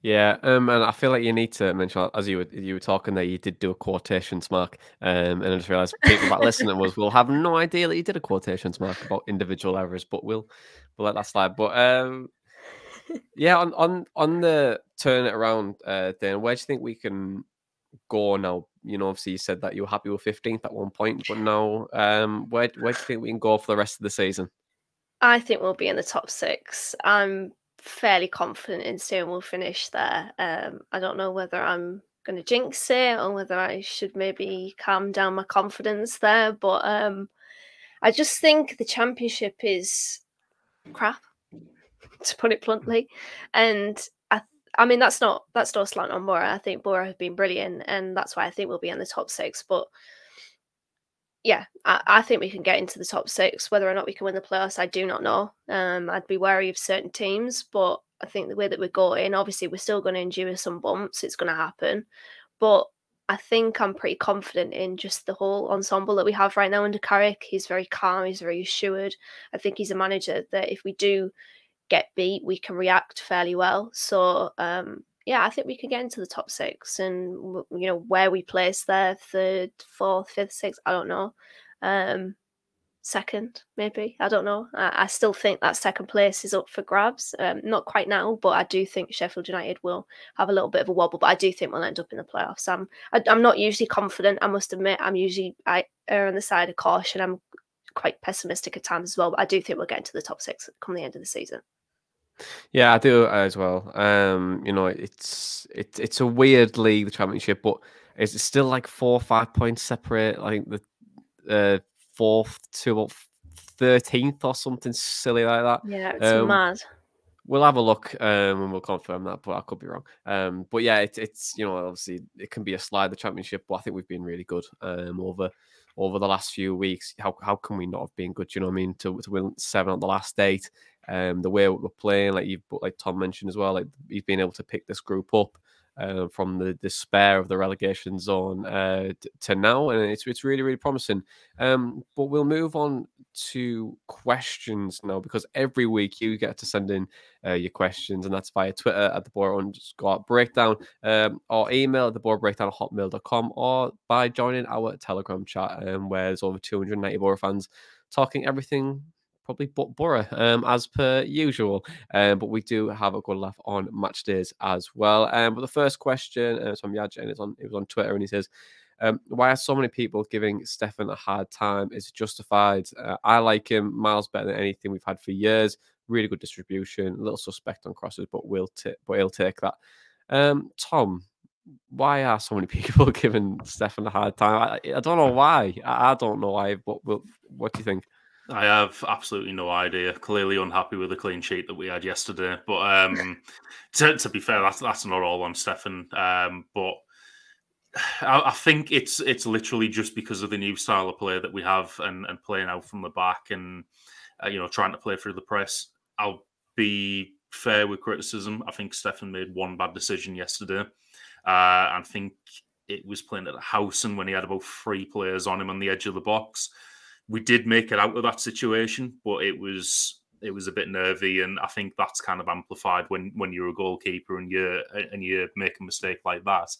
Yeah, um, and I feel like you need to mention as you were you were talking there, you did do a quotations mark, um, and I just realised people that listening was will have no idea that you did a quotations mark about individual errors, but we'll we'll let that slide. But um, yeah, on on on the turn it around, uh, then where do you think we can go now? You know, obviously you said that you were happy with 15th at one point, but now, um, where where do you think we can go for the rest of the season? I think we'll be in the top six. I'm fairly confident in saying we'll finish there. Um, I don't know whether I'm going to jinx it or whether I should maybe calm down my confidence there, but um, I just think the championship is crap, to put it bluntly, and I. I mean that's not that's no slant on Boro. I think Boro have been brilliant, and that's why I think we'll be in the top six. But yeah, I, I, think we can get into the top six. Whether or not we can win the playoffs, I do not know. Um, I'd be wary of certain teams, but I think the way that we're going, obviously, we're still going to endure some bumps. It's going to happen, but I think I'm pretty confident in just the whole ensemble that we have right now under Carrick. He's very calm. He's very assured. I think he's a manager that if we do get beat, we can react fairly well. So um, yeah, I think we could get into the top six, and you know where we place there, third, fourth, fifth, sixth. I don't know. Um, second, maybe. I don't know. I, I, still think that second place is up for grabs. Um, not quite now, but I do think Sheffield United will have a little bit of a wobble. But I do think we'll end up in the playoffs. I'm I, am i am not usually confident. I must admit, I'm usually I err on the side of caution. I'm quite pessimistic at times as well. But I do think we'll get into the top six come the end of the season. Yeah, I do as well. Um, you know, it's it's it's a weird league, the championship, but it's still like four or five points separate. I think the uh, fourth to thirteenth or something silly like that. Yeah, it's um, mad. We'll have a look um, and we'll confirm that, but I could be wrong. Um, but yeah, it, it's you know obviously it can be a slide the championship, but I think we've been really good um, over over the last few weeks. How how can we not have been good? You know what I mean? To to win seven on the last eight, um, the way we're playing, like you like Tom mentioned as well, like he's been able to pick this group up uh, from the despair of the relegation zone uh, to now, and it's it's really really promising. Um, but we'll move on to questions now because every week you get to send in uh, your questions, and that's via Twitter at the Boro underscore breakdown, um, or email at the Boro Breakdown hotmail.com, or by joining our Telegram chat, um, where there's over 290 Boro fans talking everything probably but Boro um, as per usual. Um, but we do have a good laugh on match days as well. Um, but the first question uh, from Yaj, and it's on it was on Twitter, and he says. Um, why are so many people giving Steffen a hard time? Is it justified? Uh, I like him miles better than anything we've had for years. Really good distribution, a little suspect on crosses, but we'll t- but he'll take that. Um, Tom, why are so many people giving Steffen a hard time? I, I don't know why. I, I don't know why. But what, what do you think? I have absolutely no idea. Clearly unhappy with the clean sheet that we had yesterday. But um, to, to, be fair, that's that's not all on Steffen. Um, but I, I, think it's it's literally just because of the new style of play that we have and, and playing out from the back and uh, you know trying to play through the press. I'll be fair with criticism. I think Steffen made one bad decision yesterday. Uh, I think it was playing at the house and when he had about three players on him on the edge of the box we did make it out of that situation, but it was it was a bit nervy, and I think that's kind of amplified when when you're a goalkeeper and you and you make a mistake like that.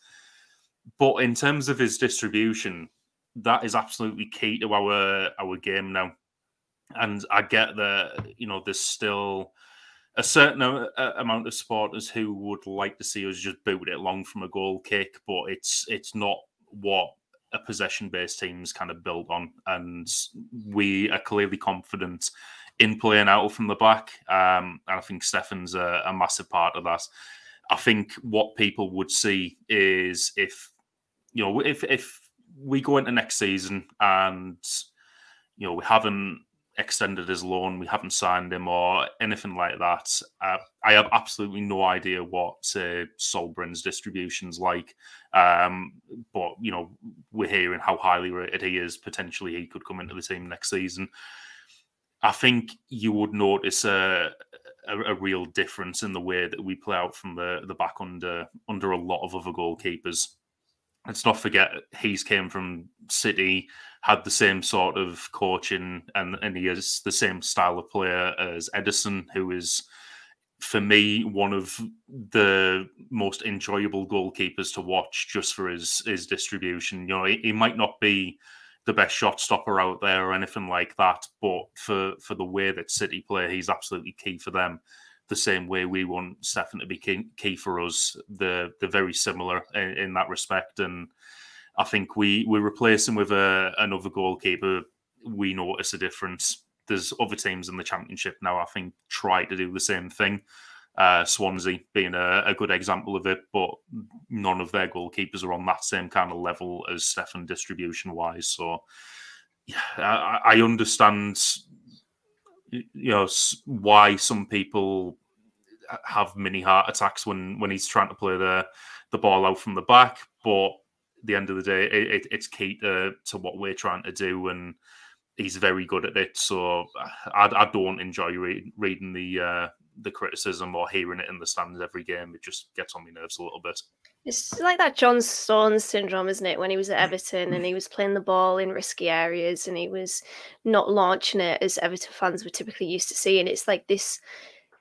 But in terms of his distribution, that is absolutely key to our our game now. And I get that you know there's still a certain amount of supporters who would like to see us just boot it long from a goal kick, but it's it's not what a possession based team's kind of built on. And we are clearly confident in playing out from the back. Um, and I think Steffen's a, a massive part of that. I think what people would see is if, you know, if, if we go into next season and, you know, we haven't extended his loan. We haven't signed him or anything like that. Uh, I have absolutely no idea what uh, Sol Brynn's distribution's like. Um, but you know, we're hearing how highly rated he is. Potentially, he could come into the team next season. I think you would notice a, a, a real difference in the way that we play out from the the back under under a lot of other goalkeepers let's not forget he's came from City, had the same sort of coaching, and and he has the same style of player as Ederson, who is for me one of the most enjoyable goalkeepers to watch just for his his distribution. You know, he, he might not be the best shot stopper out there or anything like that, but for for the way that City play, he's absolutely key for them the same way we want Steffen to be key, key for us. They're, they're very similar in, in, that respect. And I think we, we replace him with a, another goalkeeper. We notice a difference. There's other teams in the championship now, I think, try to do the same thing. Uh, Swansea being a, a, good example of it, but none of their goalkeepers are on that same kind of level as Steffen distribution wise. So, yeah, I, I understand you know why some people have mini heart attacks when when he's trying to play the the ball out from the back. But the end of the day, it, it's key to, to what we're trying to do, and he's very good at it. So I, I don't enjoy read, reading the uh, the criticism or hearing it in the stands every game. It just gets on my nerves a little bit. It's like that John Stones syndrome, isn't it? When he was at Everton and he was playing the ball in risky areas and he was not launching it as Everton fans were typically used to see. And it's like this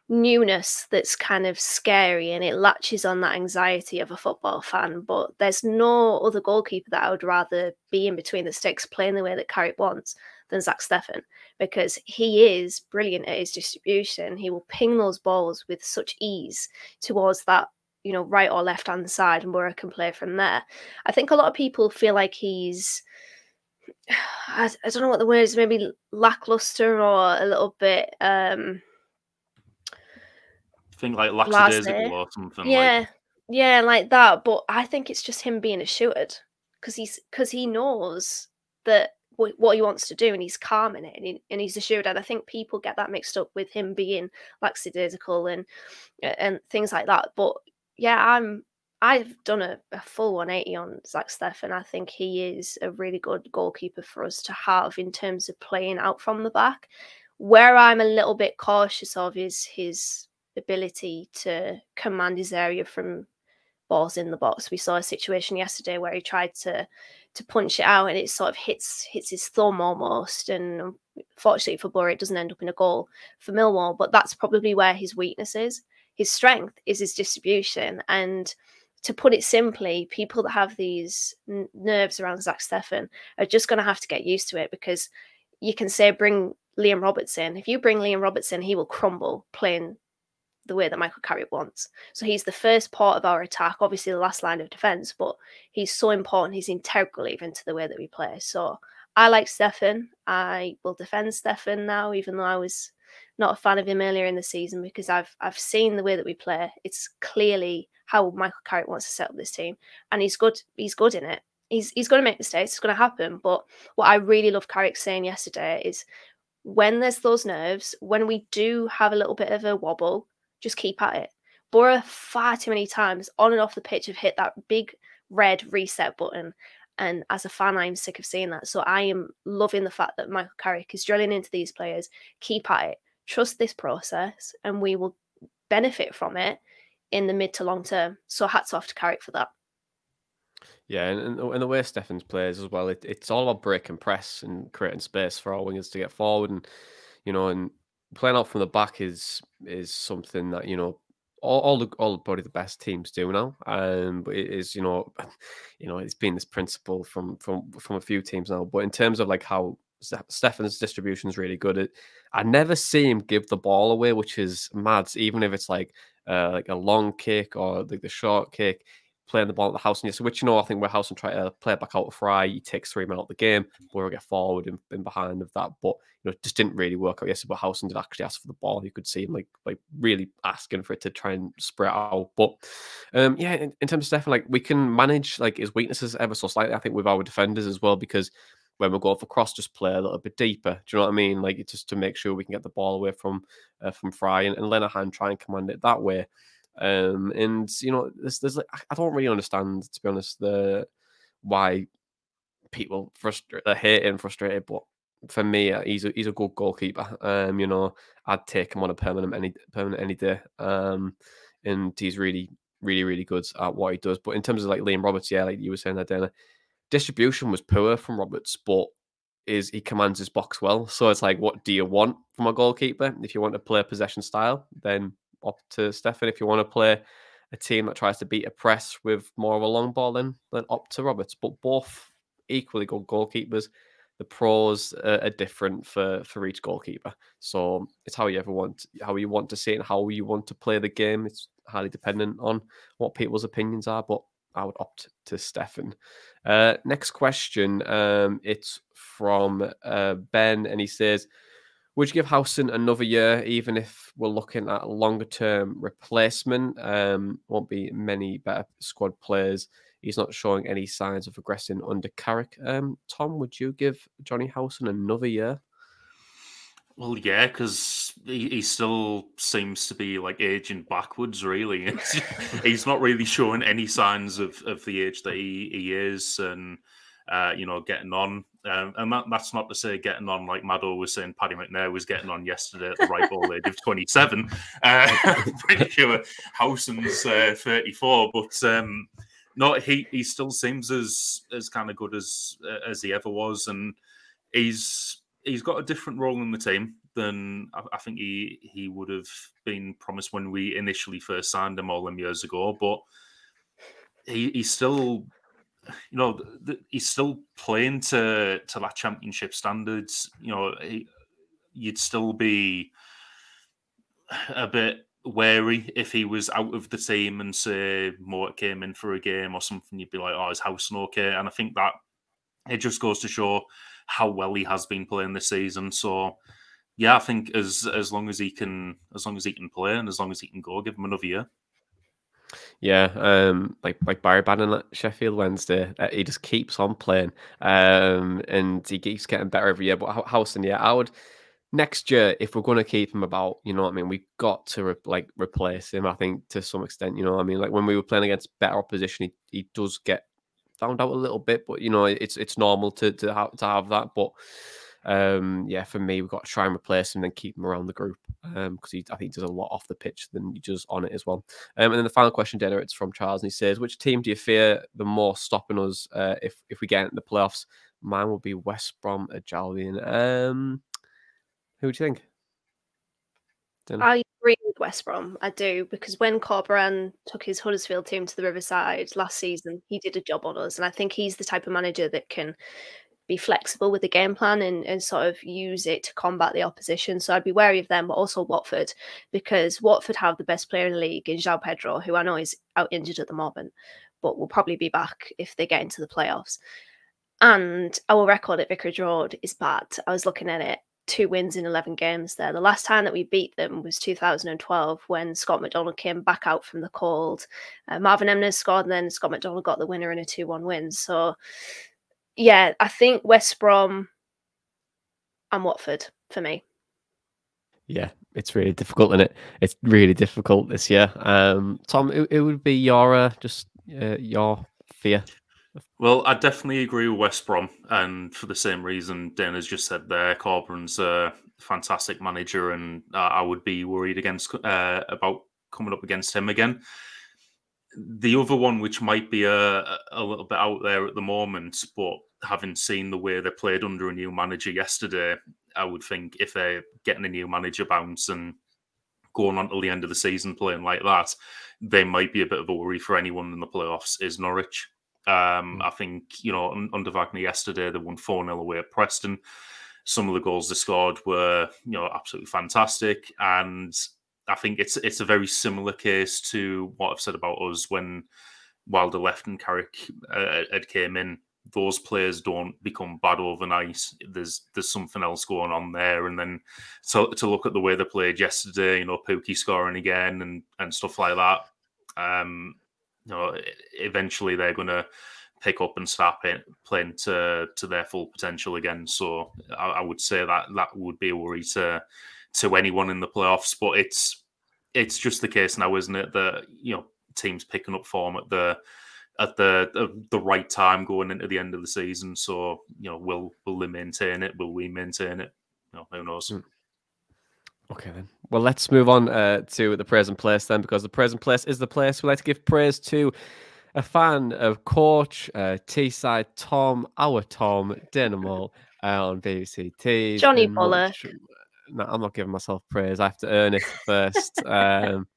newness that's kind of scary and it latches on that anxiety of a football fan. But there's no other goalkeeper that I would rather be in between the sticks playing the way that Carrick wants than Zach Steffen because he is brilliant at his distribution. He will ping those balls with such ease towards that, you know, right or left hand side and Boro can play from there. I think a lot of people feel like he's I, I don't know what the word is, maybe lackluster or a little bit um think like lackadaisical or something. Yeah, like. yeah, like that. But I think it's just him being assured because he's because he knows that what he wants to do and he's calm in it and, he, and he's assured and i think people get that mixed up with him being lackadaisical and and things like that but yeah i'm i've done a, a full 180 on zach steffen i think he is a really good goalkeeper for us to have in terms of playing out from the back where i'm a little bit cautious of is his ability to command his area from balls in the box. We saw a situation yesterday where he tried to to punch it out and it sort of hits hits his thumb almost. And fortunately for Boro, it doesn't end up in a goal for Millwall. But that's probably where his weakness is. His strength is his distribution. And to put it simply, people that have these nerves around Zach Steffen are just going to have to get used to it because you can say bring Liam Robertson. If you bring Liam Robertson, he will crumble playing the way that Michael Carrick wants. So he's the first part of our attack, obviously the last line of defence, but he's so important. He's integral even to the way that we play. So I like Steffen. I will defend Steffen now, even though I was not a fan of him earlier in the season because I've I've seen the way that we play. It's clearly how Michael Carrick wants to set up this team, and he's good. He's good in it. He's he's going to make mistakes. It's going to happen. But what I really love Carrick saying yesterday is when there's those nerves, when we do have a little bit of a wobble, just keep at it. Boro far too many times on and off the pitch have hit that big red reset button. And as a fan, I'm sick of seeing that. So I am loving the fact that Michael Carrick is drilling into these players. Keep at it. Trust this process, and we will benefit from it in the mid to long term. So hats off to Carrick for that. Yeah, and, and the way Steffens plays as well, it, it's all about break and press and creating space for our wingers to get forward, and you know, and playing out from the back is is something that you know all, all the all probably the best teams do now. Um, but it is you know, you know, it's been this principle from from from a few teams now. But in terms of like how Steffens' distribution is really good, at, I never see him give the ball away, which is mad. Even if it's like uh, like a long kick or like the short kick, playing the ball at the house and yes, which you know I think where and try to play it back out of Fry, he takes three men out of the game, we get forward and, and behind of that. But you know, just didn't really work out yesterday. But Howson did actually ask for the ball. You could see him like like really asking for it to try and spread out. But um yeah, in, in terms of Steffen, like we can manage like his weaknesses ever so slightly, I think, with our defenders as well, because when we go for cross, just play a little bit deeper. Do you know what I mean? Like just to make sure we can get the ball away from uh, from Fry and, and Lenihan try and command it that way. Um, and you know, there's, there's like I don't really understand to be honest the why people frustrated, they're hating, frustrated. But for me, uh, he's a he's a good goalkeeper. Um, you know, I'd take him on a permanent any permanent any day. Um, and he's really really really good at what he does. But in terms of like Liam Roberts, yeah, like you were saying that, Dana, distribution was poor from Roberts, but is he commands his box well. So it's like, what do you want from a goalkeeper? If you want to play possession style, then up to Steffen. If you want to play a team that tries to beat a press with more of a long ball, then then up to Roberts. But both equally good goalkeepers. The pros are different for for each goalkeeper. So it's how you ever want how you want to see it and how you want to play the game. It's highly dependent on what people's opinions are. But I would opt to Steffen. Uh, next question. Um, it's from uh, Ben, and he says, would you give Howson another year, even if we're looking at a longer term replacement? Um, won't be many better squad players. He's not showing any signs of progressing under Carrick. Um, Tom, would you give Jonny Howson another year? Well, yeah, because he, he still seems to be like aging backwards. Really, he's not really showing any signs of, of the age that he, he is, and uh, you know, getting on. Um, and that, that's not to say getting on like Maddo was saying Paddy McNair was getting on yesterday at the ripe old age of 27. Uh, pretty sure Howson's uh, 34, but um, no, he, he still seems as as kind of good as uh, as he ever was, and he's he's got a different role in the team than I, I think he he would have been promised when we initially first signed him all them years ago, but. He, he's still you know, he's still playing to to that championship standards. You know, he, you'd still be a bit wary if he was out of the team and say Mowatt came in for a game or something. You'd be like, "Oh, is Howson okay?" And I think that it just goes to show how well he has been playing this season. So, yeah, I think as as long as he can, as long as he can play and as long as he can go, give him another year. Yeah, um, like like Barry Bannan at Sheffield Wednesday, uh, he just keeps on playing, um, and he keeps getting better every year. But Howson, yeah, I would next year if we're going to keep him about, you know what I mean. We've got to re- like replace him. I think to some extent, you know, what I mean, like when we were playing against better opposition, he, he does get found out a little bit, but you know, it's it's normal to to have to have that, but um, yeah, for me, we've got to try and replace him and keep him around the group because um, he, I think, does a lot off the pitch than he does on it as well. Um, and then the final question, Dana, it's from Charles, and he says, "Which team do you fear the most stopping us uh, if if we get into the playoffs?" Mine will be West Brom Jalvian. Um, who do you think? Dana? I agree with West Brom. I do because when Corberan took his Huddersfield team to the Riverside last season, he did a job on us, and I think he's the type of manager that can be flexible with the game plan and, and sort of use it to combat the opposition. So I'd be wary of them, but also Watford, because Watford have the best player in the league in João Pedro, who I know is out injured at the moment, but will probably be back if they get into the playoffs. And our record at Vicarage Road is bad. I was looking at it, two wins in 11 games there. The last time that we beat them was 2012 when Scott McDonald came back out from the cold. Uh, Marvin Emnes scored, and then Scott McDonald got the winner in a 2 1 win. So yeah, I think West Brom and Watford. for me. Yeah, it's really difficult, isn't it? It's really difficult this year. Um, Tom, it, it would be your uh, just uh, your fear. Well, I definitely agree with West Brom, and for the same reason Dana's just said there, Corberan's a fantastic manager, and uh, I would be worried against uh, about coming up against him again. The other one, which might be a, a little bit out there at the moment, but having seen the way they played under a new manager yesterday, I would think if they're getting a new manager bounce and going on till the end of the season playing like that, they might be a bit of a worry for anyone in the playoffs. Is Norwich? Um, I think you know under Wagner yesterday they won four 0 away at Preston. Some of the goals they scored were you know absolutely fantastic, and I think it's it's a very similar case to what I've said about us when Wilder left and Carrick uh, had came in those players don't become bad overnight. There's there's something else going on there, and then to to look at the way they played yesterday, you know, Pukki scoring again and and stuff like that. Um, you know, eventually they're going to pick up and start playing to to their full potential again. So I, I would say that that would be a worry to to anyone in the playoffs. But it's it's just the case now, isn't it? That you know teams picking up form at the at the, the, the right time going into the end of the season. So you know, will will they maintain it? Will we maintain it? You know, who knows. Mm. Okay then. Well, let's move on uh, to the Praising Place then, because the Praising Place is the place we like to give praise to a fan of Coach, uh, Teesside Tom, our Tom, Dynamo uh, on BBC T. Jonny Bullock. No, I'm not giving myself praise. I have to earn it first. um,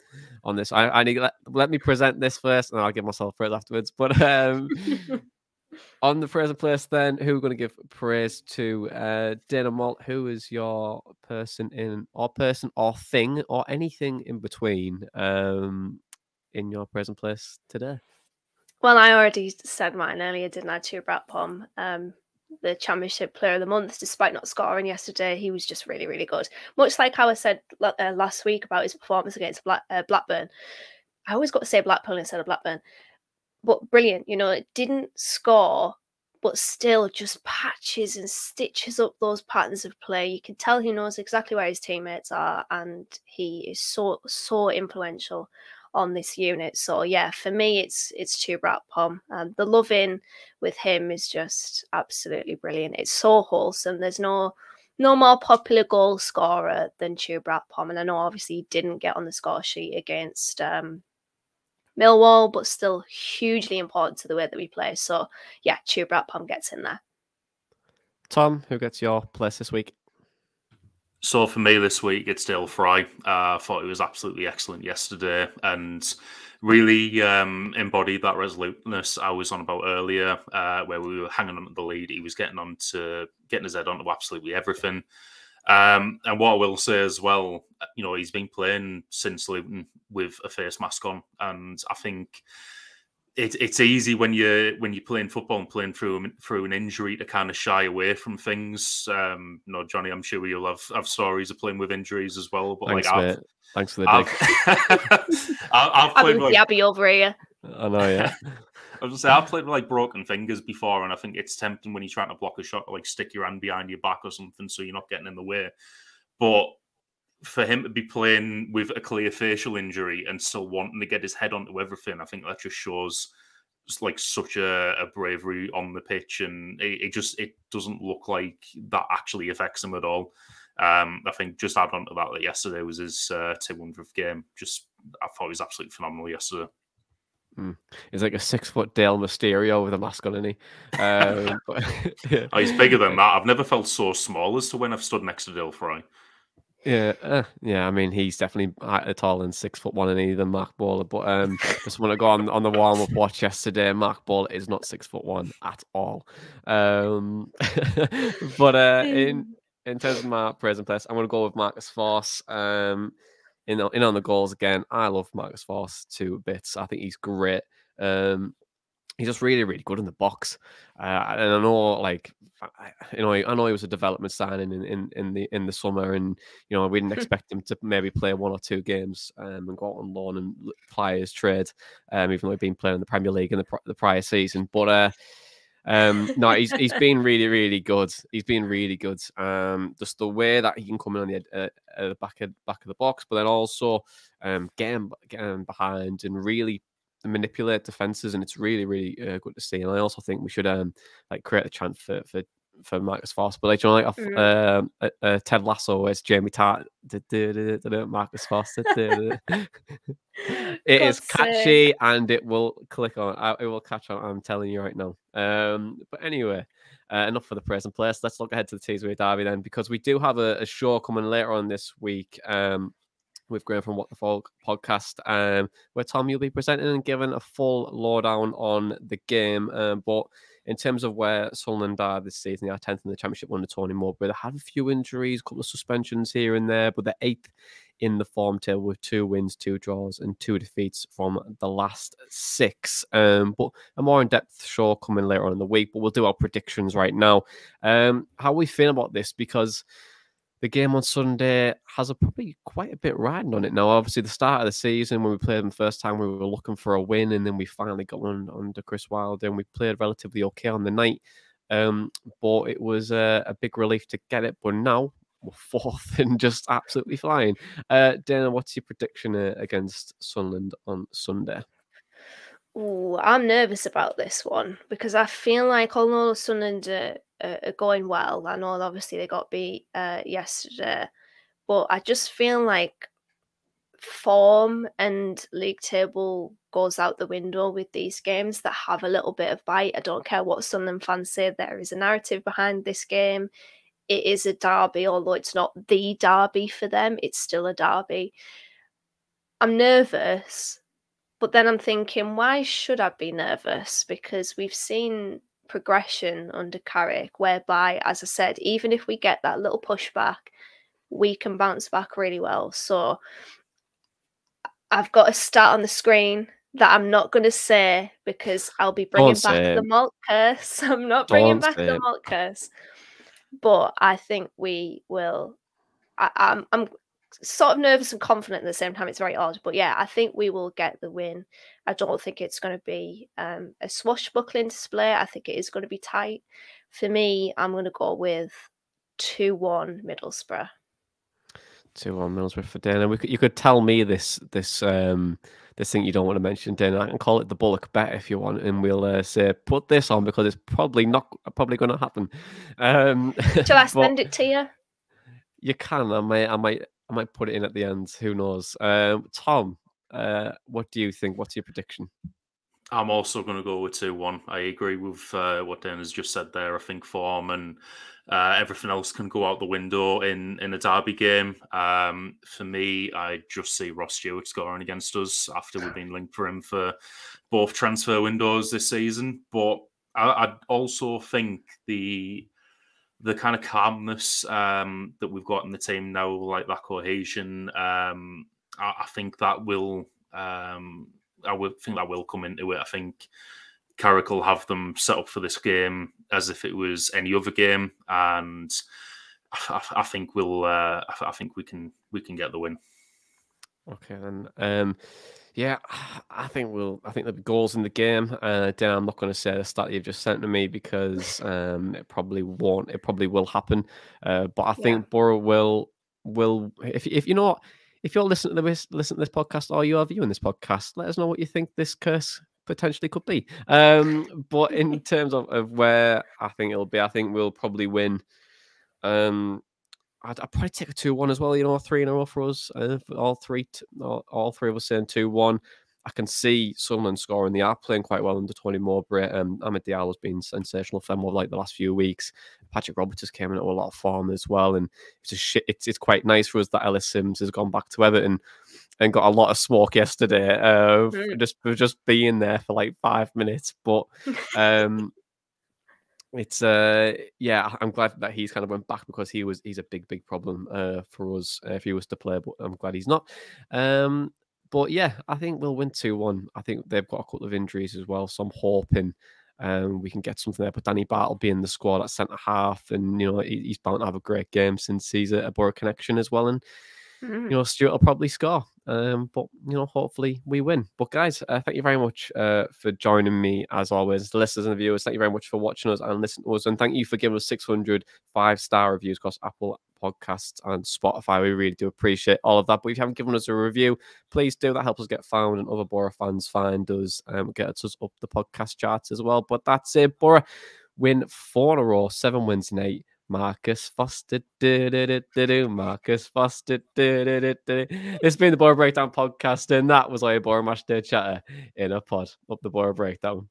on this. I, I need let, let me present this first, and I'll give myself praise afterwards. But um, on the Praising Place, then who are going to give praise to? Uh, Dana Malt, who is your person in, or person, or thing, or anything in between, um, in your Praising Place today? Well, I already said mine earlier, didn't I? Chuba Akpom. Um, the Championship Player of the Month, despite not scoring yesterday. He was just really, really good. Much like how I said uh, last week about his performance against Black, uh, Blackburn. I always got to say Blackpool instead of Blackburn, but brilliant. You know, it didn't score, but still just patches and stitches up those patterns of play. You can tell he knows exactly where his teammates are, and he is so so influential on this unit. So yeah, for me, it's it's Chuba Akpom. Um, the loving with him is just absolutely brilliant. It's so wholesome. There's no no more popular goal scorer than Chuba Akpom, and I know obviously he didn't get on the score sheet against um, Millwall, but still hugely important to the way that we play. So yeah, Chuba Akpom gets in there. Tom, who gets your place this week? So for me this week, it's Dael Fry. Uh, I thought he was absolutely excellent yesterday and really um, embodied that resoluteness I was on about earlier, uh, where we were hanging on to the lead. He was getting on to getting his head onto absolutely everything. Um, and what I will say as well, you know, he's been playing since Luton with a face mask on, and I think it, it's easy when you're when you're playing football and playing through through an injury to kind of shy away from things. Um, you know, Jonny, I'm sure you'll have, have stories of playing with injuries as well. But Thanks, like, I've, Thanks for the I've, I've, played with like, over here. I know, yeah. I was say I've played with like broken fingers before, and I think it's tempting when you're trying to block a shot to like stick your hand behind your back or something, so you're not getting in the way. But for him to be playing with a clear facial injury and still wanting to get his head onto everything, I think that just shows just like such a, a bravery on the pitch, and it, it, just it doesn't look like that actually affects him at all. Um, I think just add on to that that yesterday was his uh, 200th game. Just I thought he was absolutely phenomenal yesterday. Mm. He's like a six foot Dale Mysterio with a mask on, isn't he? Um, but, yeah. oh, he's bigger than that. I've never felt so small as to when I've stood next to Dael Fry. Yeah, uh, yeah. I mean, he's definitely taller than six foot one and either Marc Bola. But um, just want to go on on the warm up watch yesterday. Marc Bola is not six foot one at all. Um, but uh, in in terms of my Praising Place, I'm going to go with Marcus Forss. Um, in in on the goals again. I love Marcus Forss to bits. I think he's great. Um, he's just really, really good in the box. Uh, and I know, like, you know, I know he was a development signing in, in, in the in the summer, and you know, we didn't expect him to maybe play one or two games um, and go out on loan and play his trade, um, even though he'd been playing in the Premier League in the, the prior season. But uh, Um, no, he's he's been really really good. He's been really good. Um, just the way that he can come in on the uh, uh, back of back of the box, but then also um, getting getting behind and really manipulate defenses, and it's really really uh, good to see. And I also think we should um like create a chance for for for Marcus Forss, but like, you know, like mm. uh, uh, Ted Lasso as Jamie Tartt, Marcus Forss. it is catchy and it will click on. It will catch on. I'm telling you right now. Um, but anyway. Uh, enough for the Praising Place. Let's look ahead to the Tees-Wear Derby then, because we do have a, a show coming later on this week. Um, with Graham from What the Folk podcast, um, where Tom you'll be presenting and giving a full lowdown on the game. Um, but in terms of where Sunderland are this season, they are 10th in the Championship under Tony Mowbray. They had a few injuries, a couple of suspensions here and there, but they're eighth in the form table with two wins, two draws, and two defeats from the last six. Um, but a more in-depth show coming later on in the week. But we'll do our predictions right now. Um, how we feel about this because the game on Sunday has a probably quite a bit riding on it now. Obviously, the start of the season when we played them first time, we were looking for a win, and then we finally got one under Chris Wilder, and we played relatively okay on the night. Um, but it was a, a, big relief to get it. But now we're fourth and just absolutely flying. Uh, Dana, what's your prediction uh, against Sunderland on Sunday? Ooh, I'm nervous about this one because I feel like although Sunderland are, are going well, I know obviously they got beat uh, yesterday, but I just feel like form and league table goes out the window with these games that have a little bit of bite. I don't care what Sunderland fans say, there is a narrative behind this game. It is a derby, although it's not the derby for them, it's still a derby. I'm nervous but then I'm thinking, why should I be nervous? Because we've seen progression under Carrick, whereby, as I said, even if we get that little pushback, we can bounce back really well. So I've got a stat on the screen that I'm not going to say because I'll be bringing Don't back the malt curse. I'm not bringing Don't back the malt curse, but I think we will. I, I'm, I'm sort of nervous and confident at the same time. It's very odd, but yeah, I think we will get the win. I don't think it's going to be um, a swashbuckling display. I think it is going to be tight. For me, I'm going to go with two one Middlesbrough. Two one Middlesbrough for Dana. We could, you could tell me this this um this thing you don't want to mention, Dana. I can call it the Bullock bet if you want, and we'll uh, say put this on because it's probably not probably going to happen. Um, Shall I send it to you? You can. I might. I might. I might put it in at the end. Who knows? Um, Tom, uh, what do you think? What's your prediction? I'm also going to go with 2 1. I agree with uh, what Dan has just said there. I think form and uh, everything else can go out the window in, in a derby game. Um, for me, I just see Ross Stewart scoring against us after we've been linked for him for both transfer windows this season. But I, I also think the the kind of calmness um, that we've got in the team now, like that cohesion, um, I, I, think that will, um, I would think that will come into it. I think Carrick will have them set up for this game as if it was any other game, and I, I think we'll, uh, I, think we can, we can get the win. Okay, then. Um, yeah, I think we'll. I think there'll be goals in the game. Uh, Dan, I'm not going to say the stat you've just sent to me because um, it probably won't. It probably will happen. Uh, but I think yeah. Boro will will. If if you know what, if you're listening to this listen to this podcast or you are viewing this podcast, let us know what you think this curse potentially could be. Um, but in terms of, of where I think it'll be, I think we'll probably win. Um, I'd, I'd, probably take a two-one as well. You know, three in a row for us. Uh, all three, all, all, three of us saying two-one. I can see Sunderland scoring. They are playing quite well under Tony Mowbray. Um, Amad Diallo's been sensational for them over like the last few weeks. Patrick Roberts has came into a lot of form as well, and it's a shit. It's, it's quite nice for us that Ellis Simms has gone back to Everton and got a lot of smoke yesterday. Uh, mm. just just being there for like five minutes, but um, it's uh yeah i'm glad that he's kind of went back because he was he's a big big problem uh for us uh, if he was to play but i'm glad he's not um but yeah i think we'll win 2-1 i think they've got a couple of injuries as well so i'm hoping um, we can get something there. But Danny Batth will be in the squad at centre half, and you know he, he's bound to have a great game since he's a, a Boro connection as well. And mm-hmm. you know Stewart will probably score. Um, but you know, hopefully we win. But guys, uh, thank you very much uh, for joining me as always. The listeners and the viewers, thank you very much for watching us and listening to us, and thank you for giving us 600 five star reviews across Apple Podcasts and Spotify. We really do appreciate all of that. But if you haven't given us a review, please do. That helps us get found, and other Boro fans find us and gets us up the podcast charts as well. But that's it, Boro win four in a row, seven wins in eight. Marcus Forss, do, do, do, do, do. Marcus Forss, do, do, do, do. It's been the Boro Breakdown podcast, and that was like a Boro Match Day chatter in a pod up the Boro Breakdown.